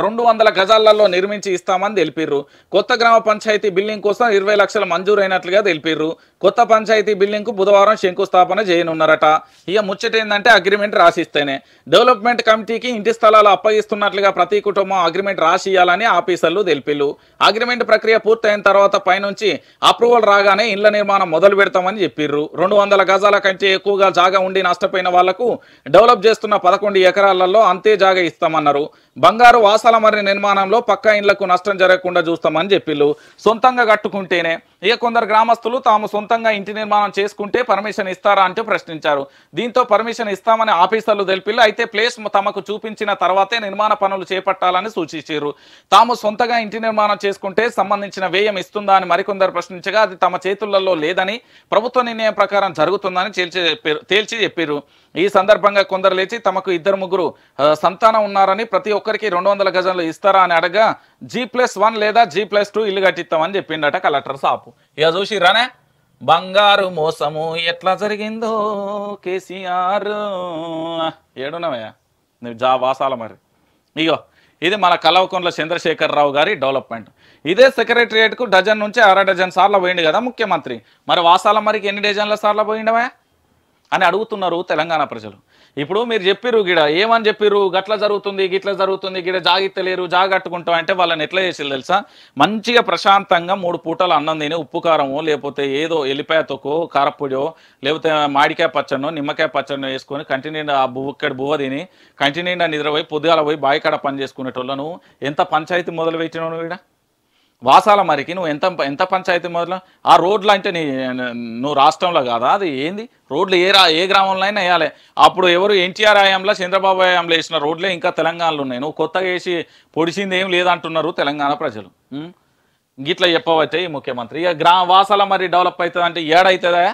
రెండు వందల గజాలలో నిర్మించి ఇస్తామని తెలిపిర్రు. కొత్త గ్రామ పంచాయతీ బిల్డింగ్ కోసం ఇరవై లక్షలు మంజూరైనట్లుగా తెలిపిర్రు. కొత్త పంచాయతీ బిల్డింగ్కు బుధవారం శంకుస్థాపన చేయనున్నారట. ఇక ముచ్చట ఏంటంటే అగ్రిమెంట్ రాసిస్తేనే. డెవలప్మెంట్ కమిటీకి ఇంటి స్థలాలు అప్పగిస్తున్నట్లుగా ప్రతి కుటుంబం అగ్రిమెంట్ రాసి ఇవ్వాలని ఆఫీసర్లు తెలిపిల్లు అగ్రిమెంట్ ప్రక్రియ పూర్తయిన తర్వాత పైనుంచి అప్రూవల్ రాగానే ఇళ్ళ నిర్మాణం మొదలు పెడతామని చెప్పిర్రు. రెండు వందల గజాల కంటే ఎక్కువగా జాగా ఉండి నష్టపోయిన వాళ్ళకు డెవలప్ చేస్తున్న పదకొండు ఎకరాలలో అంతే జాగా ఇస్తామన్నారు. బంగారు వాసాల మర్రి నిర్మాణంలో పక్కా ఇండ్లకు నష్టం జరగకుండా చూస్తామని చెప్పిళ్ళు. సొంతంగా కట్టుకుంటేనే. ఇక కొందరు గ్రామస్తులు తాము సొంతంగా ఇంటి నిర్మాణం చేసుకుంటే పర్మిషన్ ఇస్తారా అంటూ ప్రశ్నించారు. దీంతో పర్మిషన్ ఇస్తామని ఆఫీసర్లు తెలిపిల్లు అయితే ప్లేస్ తమకు చూపించిన తర్వాతే నిర్మాణ పనులు చేపట్టాలని సూచించారు. తాము సొంతగా ఇంటి నిర్మాణం చేసుకుంటే సంబంధించిన వ్యయం ఇస్తుందా అని మరికొందరు ప్రశ్నించగా అది తమ చేతులలో లేదని ప్రభుత్వ నిర్ణయం ప్రకారం జరుగుతుందని తేల్చి చెప్పారు తేల్చి చెప్పారు. ఈ సందర్భంగా కొందరు లేచి తమకు ఇద్దరు ముగ్గురు సంతానం ఉన్నారని ప్రతి ఒక్కరికి రెండు వందల గజాలు ఇస్తారా అని అడగా జీ ప్లస్ వన్ లేదా జీ ప్లస్ టూ ఇల్లు కట్టిస్తామని చెప్పిండట కలెక్టర్ సాపు. ఇక చూసిరానే బంగారు మోసము ఎట్లా జరిగిందో కేసీఆర్. ఏడున్నావయ్యా? నువ్వు జా వాసాల మరి. ఇగో ఇది మన కలవకుంట్ల చంద్రశేఖరరావు గారి డెవలప్మెంట్. ఇదే సెక్రటరియట్కు డజన్ నుంచి అర డజన్ సార్లు పోయిండు కదా ముఖ్యమంత్రి. మరి వాసాల మరికి ఎన్ని డజన్ల సార్లు పోయిండవా అని అడుగుతున్నారు తెలంగాణ ప్రజలు. ఇప్పుడు మీరు చెప్పిర్రు గిడ ఏమని చెప్పిర్రు? గట్ల జరుగుతుంది గిట్ల జరుగుతుంది గిడ జాగిత్తలేరు జాగట్టుకుంటాం అంటే వాళ్ళని ఎట్లా చేసి తెలుసా? మంచిగా ప్రశాంతంగా మూడు పూటలు అన్నం తిని ఉప్పు కారమో లేకపోతే ఏదో ఎల్లిపాయ తొక్కో కారపొడియో లేకపోతే మాడికాయ పచ్చడినో నిమ్మకాయ పచ్చడినో వేసుకొని కంటిన్యూ ఆ బువ్వక్కడ బువ్వ తిని కంటి నిద్రపోయి పొద్దుగాల పోయి బాయికాడ పని చేసుకునేటోళ్ళను ఎంత పంచాయతీ మొదలు పెట్టినాను ఇక్కడ వాసాల మరికి నువ్వు ఎంత ఎంత పంచాయతీ మొదలు? ఆ రోడ్లు అంటే నీ నువ్వు రాష్ట్రంలో కాదా? అది ఏంది? రోడ్లు ఏ రా ఏ గ్రామంలో అయినా వేయాలి. అప్పుడు ఎవరు ఎన్టీఆర్ హయాంలో చంద్రబాబు హయాంలో వేసిన రోడ్లే ఇంకా తెలంగాణలో ఉన్నాయి. నువ్వు కొత్తగా వేసి పొడిచింది ఏం లేదంటున్నారు తెలంగాణ ప్రజలు. గిట్లా గిట్ల చెప్పవచ్చే ఈ ముఖ్యమంత్రి. ఇక గ్రా వాసాల మరి డెవలప్ అవుతుంది అంటే ఏడవుతుందా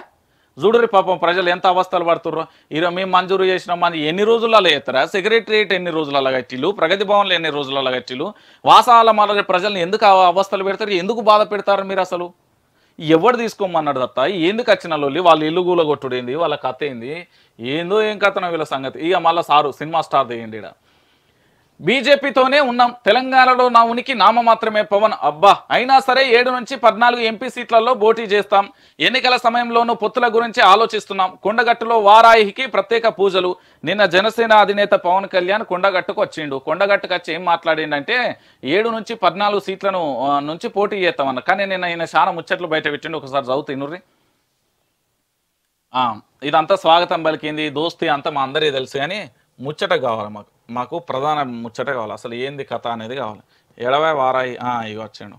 చూడరి పాపం ప్రజలు ఎంత అవస్థలు పడుతుర్రో. ఈరోజు మేము మంజూరు చేసిన మంది ఎన్ని రోజులలో ఎత్తరా సెక్రటరియట్ ఎన్ని రోజులు అలా కట్టిలు ప్రగతి భవన్లు ఎన్ని రోజులలో కట్టిలు వాసాల మళ్ళీ ప్రజల్ని ఎందుకు అవస్థలు పెడతారు? ఎందుకు బాధ పెడతారు మీరు అసలు? ఎవడు తీసుకోమన్నాడు దత్త? ఎందుకు వచ్చిన లొల్లి? వాళ్ళ ఇల్లు గూల కొట్టుడేంది వాళ్ళ కథ ఏంది? ఏందో ఏం కథనో వీళ్ళ సంగతి. ఇక మళ్ళీ సారు సినిమా స్టార్ తీయండి ఇక్కడ బీజేపీతోనే ఉన్నాం. తెలంగాణలో నా ఉనికి నామ మాత్రమే పవన్. అబ్బా! అయినా సరే ఏడు నుంచి పద్నాలుగు ఎంపీ సీట్లలో పోటీ చేస్తాం. ఎన్నికల సమయంలోనూ పొత్తుల గురించి ఆలోచిస్తున్నాం. కొండగట్టులో వారాయికి ప్రత్యేక పూజలు. నిన్న జనసేన అధినేత పవన్ కళ్యాణ్ కొండగట్టుకు వచ్చిండు. కొండగట్టుకు వచ్చి ఏం మాట్లాడిండంటే ఏడు నుంచి పద్నాలుగు సీట్లను నుంచి పోటీ చేస్తామన్న. కానీ నిన్న ఆయన చాలా ముచ్చట్లు బయట పెట్టిండు. ఒకసారి చదువుతున్నర్రి ఇనుర్రి. ఇదంతా స్వాగతం పలికింది దోస్తి అంతా మా అందరికీ తెలుసు కానీ ముచ్చట కావాలి మాకు? మాకు ప్రధాన ముచ్చట కావాలి. అసలు ఏంది కథ అనేది కావాలి. ఎడవై వారాయి ఆ, ఇగో వచ్చాడు.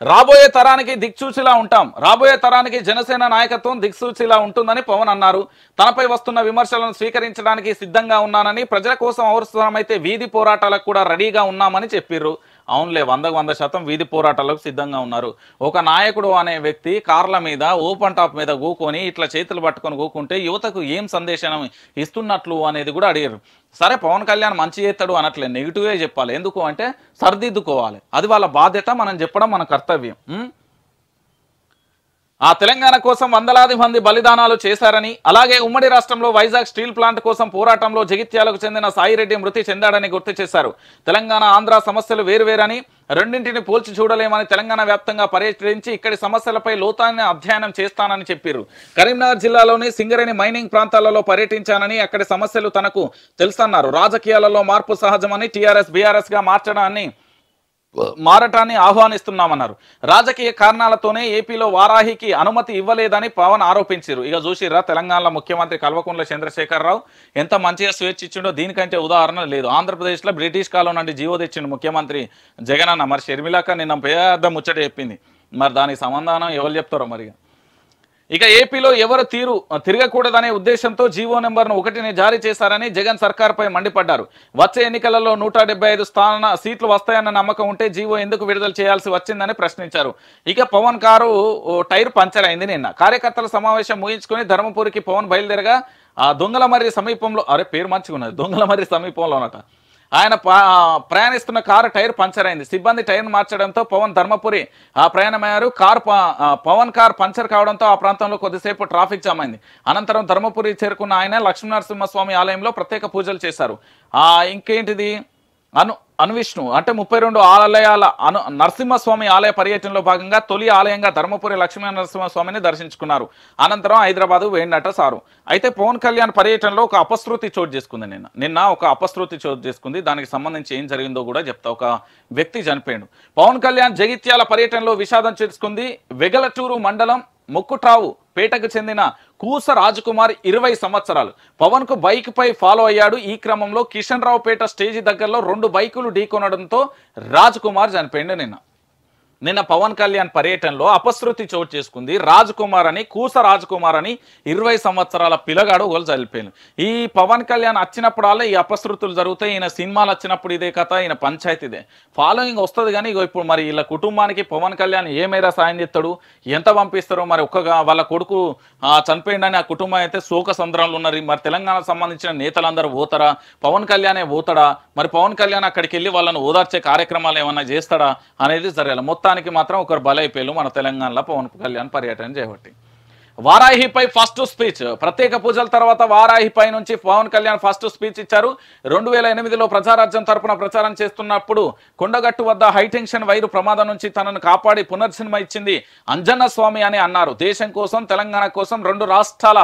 రాబోయే తరానికి దిక్సూచిలా ఉంటాం. రాబోయే తరానికి జనసేన నాయకత్వం దిక్సూచిలా ఉంటుందని పవన్ అన్నారు. తనపై వస్తున్న విమర్శలను స్వీకరించడానికి సిద్ధంగా ఉన్నానని ప్రజల కోసం అవసరమైతే వీధి పోరాటాలకు కూడా రెడీగా ఉన్నామని చెప్పిర్రు. అవునులే వందకు వంద శాతం వీధి పోరాటాలకు సిద్ధంగా ఉన్నారు. ఒక నాయకుడు అనే వ్యక్తి కార్ల మీద ఓపెన్ టాప్ మీద కూకొని ఇట్లా చేతులు పట్టుకొని కూకుంటే యువతకు ఏం సందేశం ఇస్తున్నట్లు అనేది కూడా అడిగారు. సరే పవన్ కళ్యాణ్ మంచి చేస్తాడు అనట్లే నెగిటివే చెప్పాలి. ఎందుకు అంటే సరిదిద్దుకోవాలి. అది వాళ్ళ బాధ్యత మనం చెప్పడం మన కర్తవ్యం. ఆ తెలంగాణ కోసం వందలాది మంది బలిదానాలు చేశారని అలాగే ఉమ్మడి రాష్ట్రంలో వైజాగ్ స్టీల్ ప్లాంట్ కోసం పోరాటంలో జగిత్యాలకు చెందిన సాయిరెడ్డి మృతి చెందాడని గుర్తు చేశారు. తెలంగాణ ఆంధ్ర సమస్యలు వేరువేరని రెండింటిని పోల్చి చూడలేమని తెలంగాణ వ్యాప్తంగా పర్యటించి ఇక్కడి సమస్యలపై లోతాన్ని అధ్యయనం చేస్తానని చెప్పారు. కరీంనగర్ జిల్లాలోని సింగరేణి మైనింగ్ ప్రాంతాలలో పర్యటించానని అక్కడి సమస్యలు తనకు తెలుసన్నారు. రాజకీయాలలో మార్పు సహజమని టీఆర్ఎస్ బీఆర్ఎస్గా మార్చడాన్ని మారటాన్ని ఆహ్వానిస్తున్నామన్నారు. రాజకీయ కారణాలతోనే ఏపీలో వారాహికి అనుమతి ఇవ్వలేదని పవన్ ఆరోపించారు. ఇక చూసిర్రా తెలంగాణలో ముఖ్యమంత్రి కల్వకుంట్ల చంద్రశేఖరరావు ఎంత మంచిగా స్వేచ్ఛ ఇచ్చిండో దీనికంటే ఉదాహరణ లేదు. ఆంధ్రప్రదేశ్లో బ్రిటిష్ కాలం నుండి జీవో తెచ్చిండు ముఖ్యమంత్రి జగన్ అన్న మరి షర్మిలాక నిన్న పెద్ద ముచ్చట చెప్పింది. మరి దానికి సమాధానం ఎవరు చెప్తారో మరి ఇక ఏపీలో ఎవరు తీరు తిరగకూడదనే ఉద్దేశంతో జీవో నెంబర్ను ఒకటిని జారీ చేశారని జగన్ సర్కార్పై మండిపడ్డారు. వచ్చే ఎన్నికలలో నూట ఐదు స్థాన సీట్లు వస్తాయన్న నమ్మకం ఉంటే జీవో ఎందుకు విడుదల చేయాల్సి వచ్చిందని ప్రశ్నించారు. ఇక పవన్ కారు ఓ టైర్ పంచర్ అయింది నిన్న. కార్యకర్తల సమావేశం ముగించుకొని ధర్మపురికి పవన్ బయలుదేరగా ఆ దొంగలమర్రి సమీపంలో అరే పేరు మంచిగా ఉన్నది దొంగలమర్రి సమీపంలో ఉన్నట ఆయన పా- ప్రయాణిస్తున్న కారు టైర్ పంచర్ అయింది. సిబ్బంది టైర్ మార్చడంతో పవన్ ధర్మపురి ఆ ప్రయాణమయ్యారు. కారు ప- పవన్ కార్ పంచర్ కావడంతో ఆ ప్రాంతంలో కొద్దిసేపు ట్రాఫిక్ జామ్ అయింది. అనంతరం ధర్మపురి చేరుకున్న ఆయన లక్ష్మీనరసింహస్వామి ఆలయంలో ప్రత్యేక పూజలు చేశారు. ఇంకేంటిది? అను అనువిష్ణు అంటే ముప్పై రెండు ఆలయాల అను నరసింహస్వామి ఆలయ పర్యటనలో భాగంగా తొలి ఆలయంగా ధర్మపురి లక్ష్మీ నరసింహస్వామిని దర్శించుకున్నారు. అనంతరం హైదరాబాద్ వేయండట సారు. అయితే పవన్ కళ్యాణ్ పర్యటనలో ఒక అపశృతి చోటు చేసుకుంది నిన్న. నిన్న ఒక అపశృతి చోటు చేసుకుంది. దానికి సంబంధించి ఏం జరిగిందో కూడా చెప్తా. ఒక వ్యక్తి చనిపోయాడు. పవన్ కళ్యాణ్ జగిత్యాల పర్యటనలో విషాదం చేసుకుంది. వెగలటూరు మండలం మొక్కుట్రావు పేటకు చెందిన కూస రాజకుమార్ ఇరవై సంవత్సరాలు. పవన్కు బైక్ పై ఫాలో అయ్యాడు. ఈ క్రమంలో కిషన్ రావు పేట స్టేజి దగ్గరలో రెండు బైకులు ఢీకొనడంతో రాజకుమార్ చనిపోయిండు నిన్న. నిన్న పవన్ కళ్యాణ్ పర్యటనలో అపశృతి చోటు చేసుకుంది. రాజ్ కుమార్ అని కూస రాజ్ కుమార్ అని ఇరవై సంవత్సరాల పిల్లగాడు ఒకరు చనిపోయింది ఈ పవన్ కళ్యాణ్ వచ్చినప్పుడల్లా ఈ అపశృతులు జరుగుతాయి. ఈయన సినిమాలు వచ్చినప్పుడు ఇదే కథ ఈయన పంచాయతీ ఇదే. ఫాలోయింగ్ వస్తుంది కానీ ఇగో ఇప్పుడు మరి వీళ్ళ కుటుంబానికి పవన్ కళ్యాణ్ ఏ మేర సాయం చేస్తాడు? ఎంత పంపిస్తారో మరి ఒక్కగా వాళ్ళ కొడుకు చనిపోయిందని ఆ కుటుంబం అయితే శోక సంద్రంలో ఉన్నారు. మరి తెలంగాణకు సంబంధించిన నేతలందరూ పోతారా? పవన్ కళ్యాణే పోతాడా? మరి పవన్ కళ్యాణ్ అక్కడికి వెళ్ళి వాళ్ళని ఓదార్చే కార్యక్రమాలు ఏమన్నా చేస్తాడా? అనేది జరగాలి. మొత్తానికి మాత్రం ఒకరు బలైపోయారు మన తెలంగాణలో పవన్ కళ్యాణ్ పర్యటన చేయబట్టి వారాహిపై ఫస్ట్ స్పీచ్. ప్రత్యేక పూజల తర్వాత వారాహిపై నుంచి పవన్ కళ్యాణ్ ఫస్ట్ స్పీచ్ ఇచ్చారు. రెండు వేల ఎనిమిదిలో ప్రజారాజ్యం తరపున ప్రచారం చేస్తున్నప్పుడు కొండగట్టు వద్ద హైటెన్షన్ వైరు ప్రమాదం నుంచి తనను కాపాడి పునర్జన్మ ఇచ్చింది అంజన్న స్వామి అని అన్నారు. దేశం కోసం తెలంగాణ కోసం రెండు రాష్ట్రాల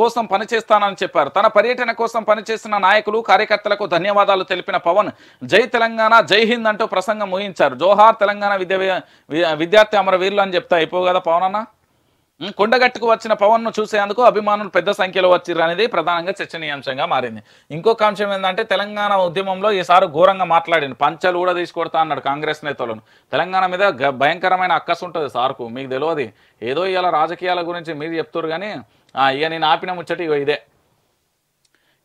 కోసం పనిచేస్తానని చెప్పారు. తన పర్యటన కోసం పనిచేస్తున్న నాయకులు కార్యకర్తలకు ధన్యవాదాలు తెలిపిన పవన్ జై తెలంగాణ జై హింద్ అంటూ ప్రసంగం ముగించారు. జోహార్ తెలంగాణ విద్య విద్యార్థి అమరవీరులు అని చెప్తా అయిపోవు కదా పవన్ అన్న కొండగట్టుకు వచ్చిన పవన్ను చూసేందుకు అభిమానులు పెద్ద సంఖ్యలో వచ్చిర్రు అనేది ప్రధానంగా చర్చనీయాంశంగా మారింది. ఇంకొక అంశం ఏంటంటే తెలంగాణ ఉద్యమంలో ఈసారి ఘోరంగా మాట్లాడింది పంచలు కూడా తీసుకొడతా అన్నాడు కాంగ్రెస్ నేతలను తెలంగాణ మీద గ- భయంకరమైన అక్కసు ఉంటుంది సార్కు. మీకు తెలియదు. ఏదో ఇవాళ రాజకీయాల గురించి మీరు చెప్తారు కానీ ఇక నేను ఆపిన ముచ్చటి ఇదే.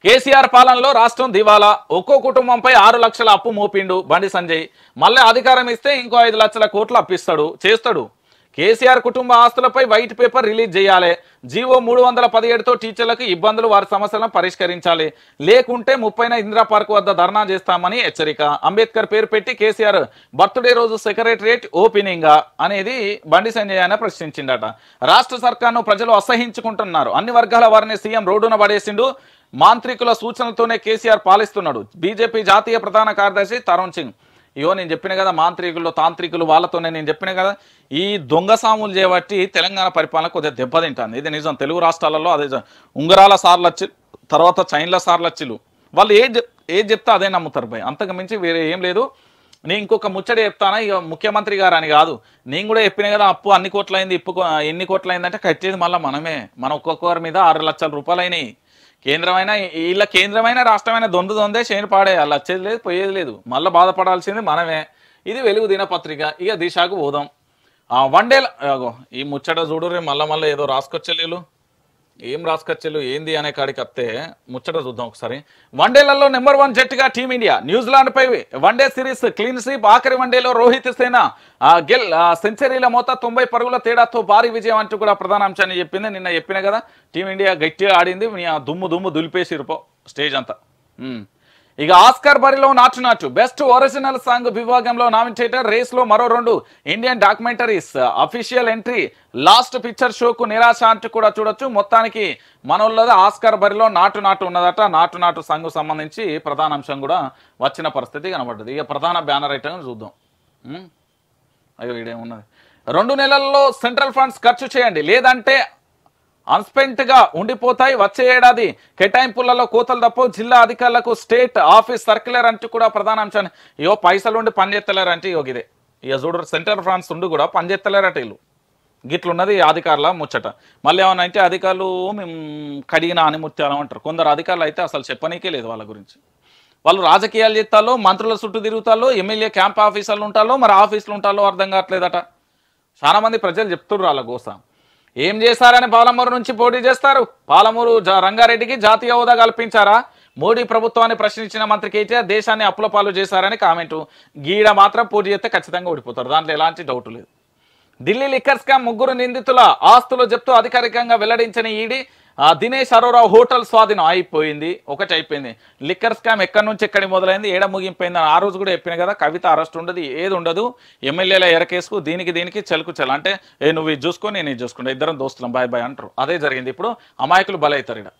కేసీఆర్ పాలనలో రాష్ట్రం దివాలా. ఒక్కో కుటుంబంపై ఆరు లక్షల అప్పు మోపిండు బండి సంజయ్. మళ్ళీ అధికారం ఇస్తే ఇంకో ఐదు లక్షల కోట్లు అప్పిస్తాడు చేస్తాడు. కేసీఆర్ కుటుంబ ఆస్తులపై వైట్ పేపర్ రిలీజ్ చేయాలి. జీవో మూడు వందల పదిహేడుతో టీచర్లకు ఇబ్బందులు వారి సమస్యలను పరిష్కరించాలి. లేకుంటే ముప్పైన ఇందిరా పార్క్ వద్ద ధర్నా చేస్తామని హెచ్చరిక. అంబేద్కర్ పేరు పెట్టి కేసీఆర్ బర్త్డే రోజు సెక్రటరియట్ ఓపెనింగ్ అనేది బండి సంజయ్ ఆయన ప్రశ్నించిండట. రాష్ట్ర సర్కార్ను ప్రజలు అసహించుకుంటున్నారు. అన్ని వర్గాల వారిని సీఎం రోడ్డున పడేసిండు. మాంత్రికుల సూచనలతోనే కేసీఆర్ పాలిస్తున్నాడు. బీజేపీ జాతీయ ప్రధాన కార్యదర్శి తరుణ్ సింగ్. ఇగో నేను చెప్పిన కదా మాంత్రికులు తాంత్రికులు వాళ్ళతోనే నేను చెప్పిన కదా ఈ దొంగ సాములు చేయబట్టి తెలంగాణ పరిపాలన కొద్దిగా దెబ్బతింటుంది. ఇది నిజం. తెలుగు రాష్ట్రాలలో అదే ఉంగరాల సార్లు వచ్చి తర్వాత చైన్ల సార్లు వచ్చిలు వాళ్ళు ఏది ఏది చెప్తే అదే నమ్ముతారు భయ్ అంతకు మించి వేరే ఏం లేదు. నేను ఇంకొక ముచ్చట చెప్తానా? ఇక ముఖ్యమంత్రి గారు అని కాదు. నేను కూడా చెప్పిన కదా అప్పు అన్ని కోట్లయింది ఇప్పు ఎన్ని కోట్లయిందంటే కట్టేది మళ్ళీ మనమే. మన ఒక్కొక్కరి మీద ఆరు లక్షల రూపాయలు అయినాయి కేంద్రమైన వీళ్ళ కేంద్రమైన రాష్ట్రమైన దొందు దొందే చేయని పాడేయాలి వచ్చేది లేదు పోయేది లేదు. మళ్ళీ బాధపడాల్సింది మనమే. ఇది వెలుగు దినపత్రిక. ఇక దిశాకు పోదాం. వన్ డే ఈ ముచ్చట చూడు రే మళ్ళీ మళ్ళీ ఏదో రాసుకొచ్చలేదు ఏం రాసుకొచ్చేలు ఏంది అనే కాడికి వస్తే ముచ్చట చూద్దాం ఒకసారి. వన్డేలలో నెంబర్ వన్ జట్టుగా టీమిండియా న్యూజిలాండ్ పై one day series clean sweep ఆఖరి వన్డేలో రోహిత్ సేన ఆ, గెల్ సెంచరీల మోత తొంభై పరుగుల తేడాతో భారీ విజయం అంటూ కూడా ప్రధాన అంశాన్ని చెప్పింది. నిన్న చెప్పిన కదా టీమిండియా గట్టిగా ఆడింది ఆ దుమ్ము దుమ్ము దులిపేసిరుపో స్టేజ్ అంతా. ఇక ఆస్కార్ బరిలో Naatu Naatu best original song విభాగంలో నామినేటర్ రేస్లో మరో రెండు. Indian documentaries official entry last picture షోకు నిరాశ అంటూ కూడా చూడొచ్చు. మొత్తానికి మనోళ్ళది ఆస్కార్ బరిలో నాటు నాటు ఉన్నదట. నాటు నాటు సాంగ్ సంబంధించి ప్రధాన అంశం కూడా వచ్చిన పరిస్థితి కనబడ్డది. ఇక ప్రధాన బ్యానర్ ఐటమ్ చూద్దాం. అయ్యో ఇదేమున్నది ఉన్నది రెండు నెలల్లో సెంట్రల్ ఫండ్స్ ఖర్చు చేయండి. లేదంటే అన్స్పెంట్గా ఉండిపోతాయి. వచ్చే ఏడాది కేటాయింపులలో కోతలు తప్ప జిల్లా అధికారులకు స్టేట్ ఆఫీస్ సర్క్యులర్ అంటూ కూడా ప్రధాన అంశాన్ని ఇయో పైసలు ఉండి పనిచేస్తలేరంటే అంటే ఇదే ఇక చూడరు సెంట్రల్ ఫ్రాన్స్ ఉండి కూడా పనిచేస్తలేరట వీళ్ళు. గిట్లున్నది అధికారుల ముచ్చట. మళ్ళీ ఏమన్నా అంటే అధికారులు మేము కడిగిన ఆనిముత్యాలం అంటారు. కొందరు అధికారులు అయితే అసలు చెప్పనీకే లేదు వాళ్ళ గురించి. వాళ్ళు రాజకీయాలు చేస్తాలో మంత్రుల చుట్టూ తిరుగుతాలో ఎమ్మెల్యే క్యాంప్ ఆఫీసర్లు ఉంటాలో మరి ఆఫీసులు ఉంటాలో అర్థం కావట్లేదట. చాలా మంది ప్రజలు చెప్తుర్రు వాళ్ళ కోసం. ఏం చేశారని పాలమూరు నుంచి పోటీ చేస్తారు? పాలమూరు రంగారెడ్డికి జాతీయ హోదా కల్పించారా? మోడీ ప్రభుత్వాన్ని ప్రశ్నించిన మంత్రి కేటీఆర్ దేశాన్ని అప్పుల పాలు చేశారని కామెంటు. గీడ మాత్రం పోటీ చేస్తే ఖచ్చితంగా ఓడిపోతారు. దాంట్లో ఎలాంటి డౌట్ లేదు. ఢిల్లీ లిక్కర్ స్కామ్ ముగ్గురు నిందితుల ఆస్తులు చెప్తూ అధికారికంగా వెల్లడించిన ఈడీ దినేష్ అరోరావు హోటల్ స్వాధీనం అయిపోయింది. ఒకటి అయిపోయింది. లిక్కర్ స్కామ్ ఎక్కడి నుంచి ఎక్కడి మొదలైంది? ఏడ ముగింపోయింది ఆ రోజు కూడా చెప్పిన కదా కవిత అరెస్ట్ ఉండదు ఏది ఉండదు. ఎమ్మెల్యేల ఎరకేసుకు దీనికి దీనికి చెలుకు చెల. అంటే ఏ నువ్వు ఇది చూసుకో నేను ఇది చూసుకుంటా ఇద్దరం దోస్తులం బాయ్ బాయ్ అంటారు. అదే జరిగింది ఇప్పుడు. అమాయకులు బలవుతారు ఇక్కడ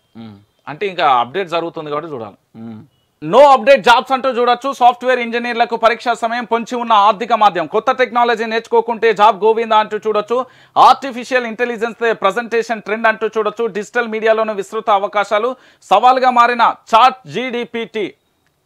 అంటే ఇంకా అప్డేట్ జరుగుతుంది కాబట్టి చూడాలి. నో అప్డేట్ జాబ్స్ అంటూ చూడొచ్చు. సాఫ్ట్వేర్ ఇంజనీర్లకు పరీక్షా సమయం పొంచి ఉన్న ఆర్థిక మాధ్యమం కొత్త టెక్నాలజీ నేర్చుకోకుంటే జాబ్ గోవిందా అంటూ చూడొచ్చు. ఆర్టిఫిషియల్ ఇంటెలిజెన్స్ ప్రజెంటేషన్ ట్రెండ్ అంటూ చూడొచ్చు. డిజిటల్ మీడియాలోని విస్తృత అవకాశాలు. సవాల్గా మారిన చాట్ జీడిపిటి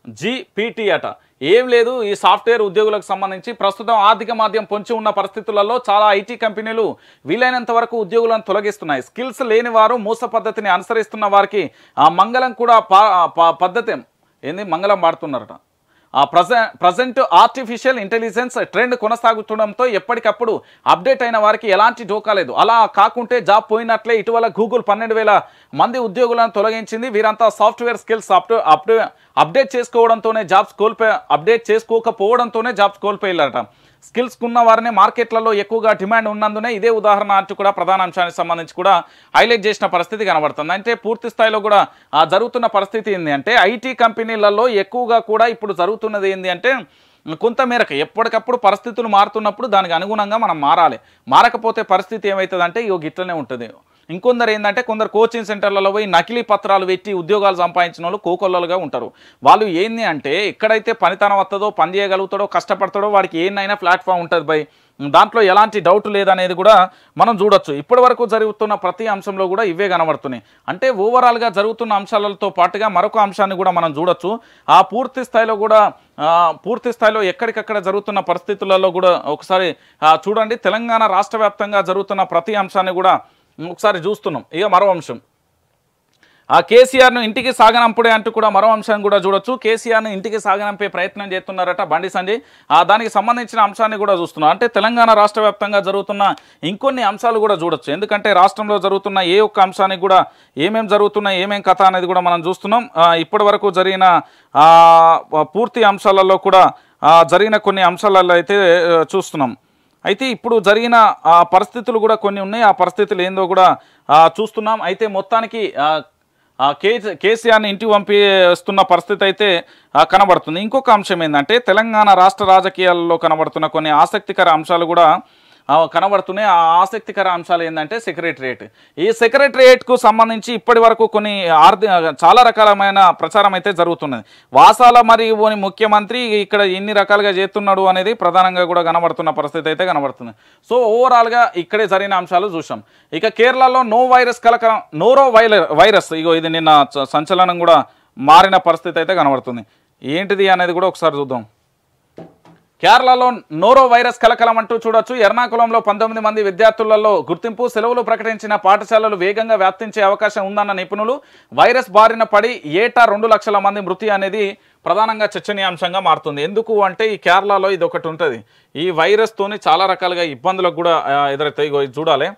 జీపీటీ అట. ఏం లేదు ఈ సాఫ్ట్వేర్ ఉద్యోగులకు సంబంధించి ప్రస్తుతం ఆర్థిక మాధ్యం పొంచి ఉన్న పరిస్థితులలో చాలా ఐటీ కంపెనీలు వీలైనంత వరకు ఉద్యోగులను తొలగిస్తున్నాయి. స్కిల్స్ లేని వారు మూస పద్ధతిని అనుసరిస్తున్న వారికి ఆ మంగళం కూడా పా- పద్ధతి ఏంది? మంగళం వాడుతున్నారట ఆ ప్రజ ప్రజెంట్ ఆర్టిఫిషియల్ ఇంటెలిజెన్స్ ట్రెండ్ కొనసాగుతుండడంతో ఎప్పటికప్పుడు అప్డేట్ అయిన వారికి ఎలాంటి డోకా లేదు. అలా కాకుంటే జాబ్ పోయినట్లే ఇటీవల గూగుల్ పన్నెండు వేల మంది ఉద్యోగులను తొలగించింది. వీరంతా సాఫ్ట్వేర్ స్కిల్స్ అప్ అప్డేట్ చేసుకోవడంతోనే జాబ్స్ కోల్పోయి అప్డేట్ చేసుకోకపోవడంతోనే జాబ్స్ కోల్పోయారట స్కిల్స్ ఉన్న వారినే మార్కెట్లలో ఎక్కువగా డిమాండ్ ఉన్నందునే ఇదే ఉదాహరణ అంటూ కూడా ప్రధాన అంశానికి సంబంధించి కూడా హైలైట్ చేసిన పరిస్థితి కనబడుతుంది. అంటే పూర్తి స్థాయిలో కూడా జరుగుతున్న పరిస్థితి ఏంది అంటే ఐటీ కంపెనీలలో ఎక్కువగా కూడా ఇప్పుడు జరుగుతున్నది ఏంది అంటే కొంతమేరకు ఎప్పటికప్పుడు పరిస్థితులు మారుతున్నప్పుడు దానికి అనుగుణంగా మనం మారాలి. మారకపోతే పరిస్థితి ఏమవుతుందంటే ఇగో గిట్లనే ఉంటుంది. ఇంకొందరు ఏంటంటే కొందరు కోచింగ్ సెంటర్లలో పోయి నకిలీ పత్రాలు పెట్టి ఉద్యోగాలు సంపాదించిన వాళ్ళు కోకొల్లలుగా ఉంటారు. వాళ్ళు ఏంది అంటే ఎక్కడైతే పనితనం వస్తుందో పని చేయగలుగుతాడో కష్టపడతాడో వాడికి ఏందైనా ప్లాట్ఫామ్ ఉంటుంది బై దాంట్లో ఎలాంటి డౌట్ లేదనేది కూడా మనం చూడొచ్చు. ఇప్పటి వరకు జరుగుతున్న ప్రతి అంశంలో కూడా ఇవే కనబడుతున్నాయి. అంటే ఓవరాల్గా జరుగుతున్న అంశాలతో పాటుగా మరొక అంశాన్ని కూడా మనం చూడొచ్చు. ఆ పూర్తి స్థాయిలో కూడా పూర్తి స్థాయిలో ఎక్కడికక్కడ జరుగుతున్న పరిస్థితులలో కూడా ఒకసారి చూడండి. తెలంగాణ రాష్ట్ర వ్యాప్తంగా జరుగుతున్న ప్రతి అంశాన్ని కూడా ఒకసారి చూస్తున్నాం. ఇక మరో అంశం. ఆ కేసీఆర్ను ఇంటికి సాగనంపుడే అంటూ కూడా మరో అంశాన్ని కూడా చూడొచ్చు. కేసీఆర్ను ఇంటికి సాగనంపే ప్రయత్నం చేస్తున్నారట బండి సంజయ్. ఆ దానికి సంబంధించిన అంశాన్ని కూడా చూస్తున్నాం. అంటే తెలంగాణ రాష్ట్ర జరుగుతున్న ఇంకొన్ని అంశాలు కూడా చూడొచ్చు. ఎందుకంటే రాష్ట్రంలో జరుగుతున్న ఏ ఒక్క అంశానికి కూడా ఏమేం జరుగుతున్నాయి ఏమేం కథ అనేది కూడా మనం చూస్తున్నాం. ఇప్పటి వరకు జరిగిన పూర్తి అంశాలలో కూడా జరిగిన కొన్ని అంశాలలో అయితే చూస్తున్నాం. అయితే ఇప్పుడు జరిగిన ఆ పరిస్థితులు కూడా కొన్ని ఉన్నాయి. ఆ పరిస్థితులు ఏందో కూడా చూస్తున్నాం. అయితే మొత్తానికి కేసీఆర్ని ఇంటికి పంపిస్తున్న పరిస్థితి అయితే కనబడుతుంది. ఇంకొక అంశం ఏంటంటే తెలంగాణ రాష్ట్ర రాజకీయాల్లో కనబడుతున్న కొన్ని ఆసక్తికర అంశాలు కూడా కనబడుతున్నాయి. ఆ ఆసక్తికర అంశాలు ఏంటంటే సెక్రటరియేట్ ఈ సెక్రటరియేట్కు సంబంధించి ఇప్పటి వరకు కొన్ని ఆర్థిక చాలా రకాలమైన ప్రచారం అయితే జరుగుతున్నది. వాసాల మరియు ఓని ముఖ్యమంత్రి ఇక్కడ ఎన్ని రకాలుగా చేస్తున్నాడు అనేది ప్రధానంగా కూడా కనబడుతున్న పరిస్థితి అయితే కనబడుతుంది. సో ఓవరాల్గా ఇక్కడే జరిగిన అంశాలు చూసాం ఇక కేరళలో నో వైరస్ కలకరం నోరో వైరస్ ఇగో ఇది నిన్న చ- సంచలనం కూడా మారిన పరిస్థితి అయితే కనబడుతుంది. ఏంటిది అనేది కూడా ఒకసారి చూద్దాం. కేరళలో నోరో వైరస్ కలకలం అంటూ చూడొచ్చు. ఎర్నాకులంలో పంతొమ్మిది మంది విద్యార్థులలో గుర్తింపు సెలవులు ప్రకటించిన పాఠశాలలు వేగంగా వ్యాప్తించే అవకాశం ఉందన్న నిపుణులు. వైరస్ బారిన పడి ఏటా రెండు లక్షల మంది మృతి అనేది ప్రధానంగా చర్చనీయాంశంగా మారుతుంది. ఎందుకు అంటే ఈ కేరళలో ఇది ఒకటి ఉంటుంది. ఈ వైరస్తోని చాలా రకాలుగా ఇబ్బందులకు కూడా ఆ, ఎదురవుతాయి. చూడాలి.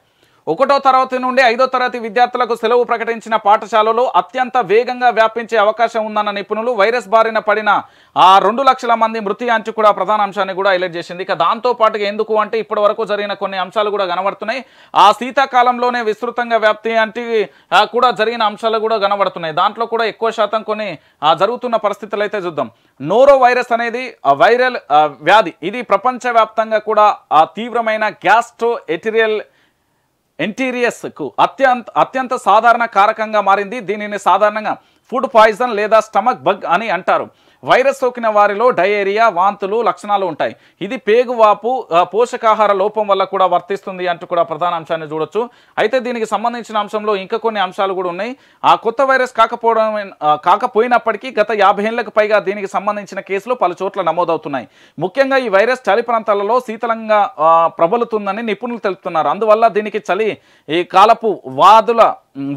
ఒకటో తరగతి నుండి ఐదో తరగతి విద్యార్థులకు సెలవు ప్రకటించిన పాఠశాలలో అత్యంత వేగంగా వ్యాపించే అవకాశం ఉందన్న నిపుణులు వైరస్ బారిన పడిన ఆ రెండు లక్షల మంది మృతి అంచు కూడా ప్రధాన అంశాన్ని కూడా హైలైట్ చేసింది. ఇక దాంతో పాటుగా ఎందుకు అంటే ఇప్పటి వరకు జరిగిన కొన్ని అంశాలు కూడా కనబడుతున్నాయి. ఆ శీతాకాలంలోనే విస్తృతంగా వ్యాప్తి అంటే కూడా జరిగిన అంశాలు కూడా కనబడుతున్నాయి. దాంట్లో కూడా ఎక్కువ శాతం కొన్ని జరుగుతున్న పరిస్థితులు అయితే చూద్దాం. నోరో వైరస్ అనేది వైరల్ వ్యాధి. ఇది ప్రపంచవ్యాప్తంగా కూడా తీవ్రమైన గ్యాస్ట్రో ఎటిరియల్ ఎంటీరియస్కు అత్యంత అత్యంత సాధారణ కారకంగా మారింది. దీనిని సాధారణంగా ఫుడ్ పాయిజన్ లేదా స్టమక్ బగ్ అని అంటారు. వైరస్ సోకిన వారిలో డయేరియా వాంతులు లక్షణాలు ఉంటాయి. ఇది పేగువాపు పోషకాహార లోపం వల్ల కూడా వర్తిస్తుంది అంటూ కూడా ప్రధాన అంశాన్ని చూడొచ్చు. అయితే దీనికి సంబంధించిన అంశంలో ఇంకా కొన్ని అంశాలు కూడా ఉన్నాయి. ఆ కొత్త వైరస్ కాకపోవడం కాకపోయినప్పటికీ గత యాభై ఏళ్ళకు పైగా దీనికి సంబంధించిన కేసులు పలు చోట్ల నమోదవుతున్నాయి. ముఖ్యంగా ఈ వైరస్ చలి ప్రాంతాలలో శీతలంగా ప్రబలుతుందని నిపుణులు తెలుపుతున్నారు. అందువల్ల దీనికి చలి ఈ కాలపు వాదుల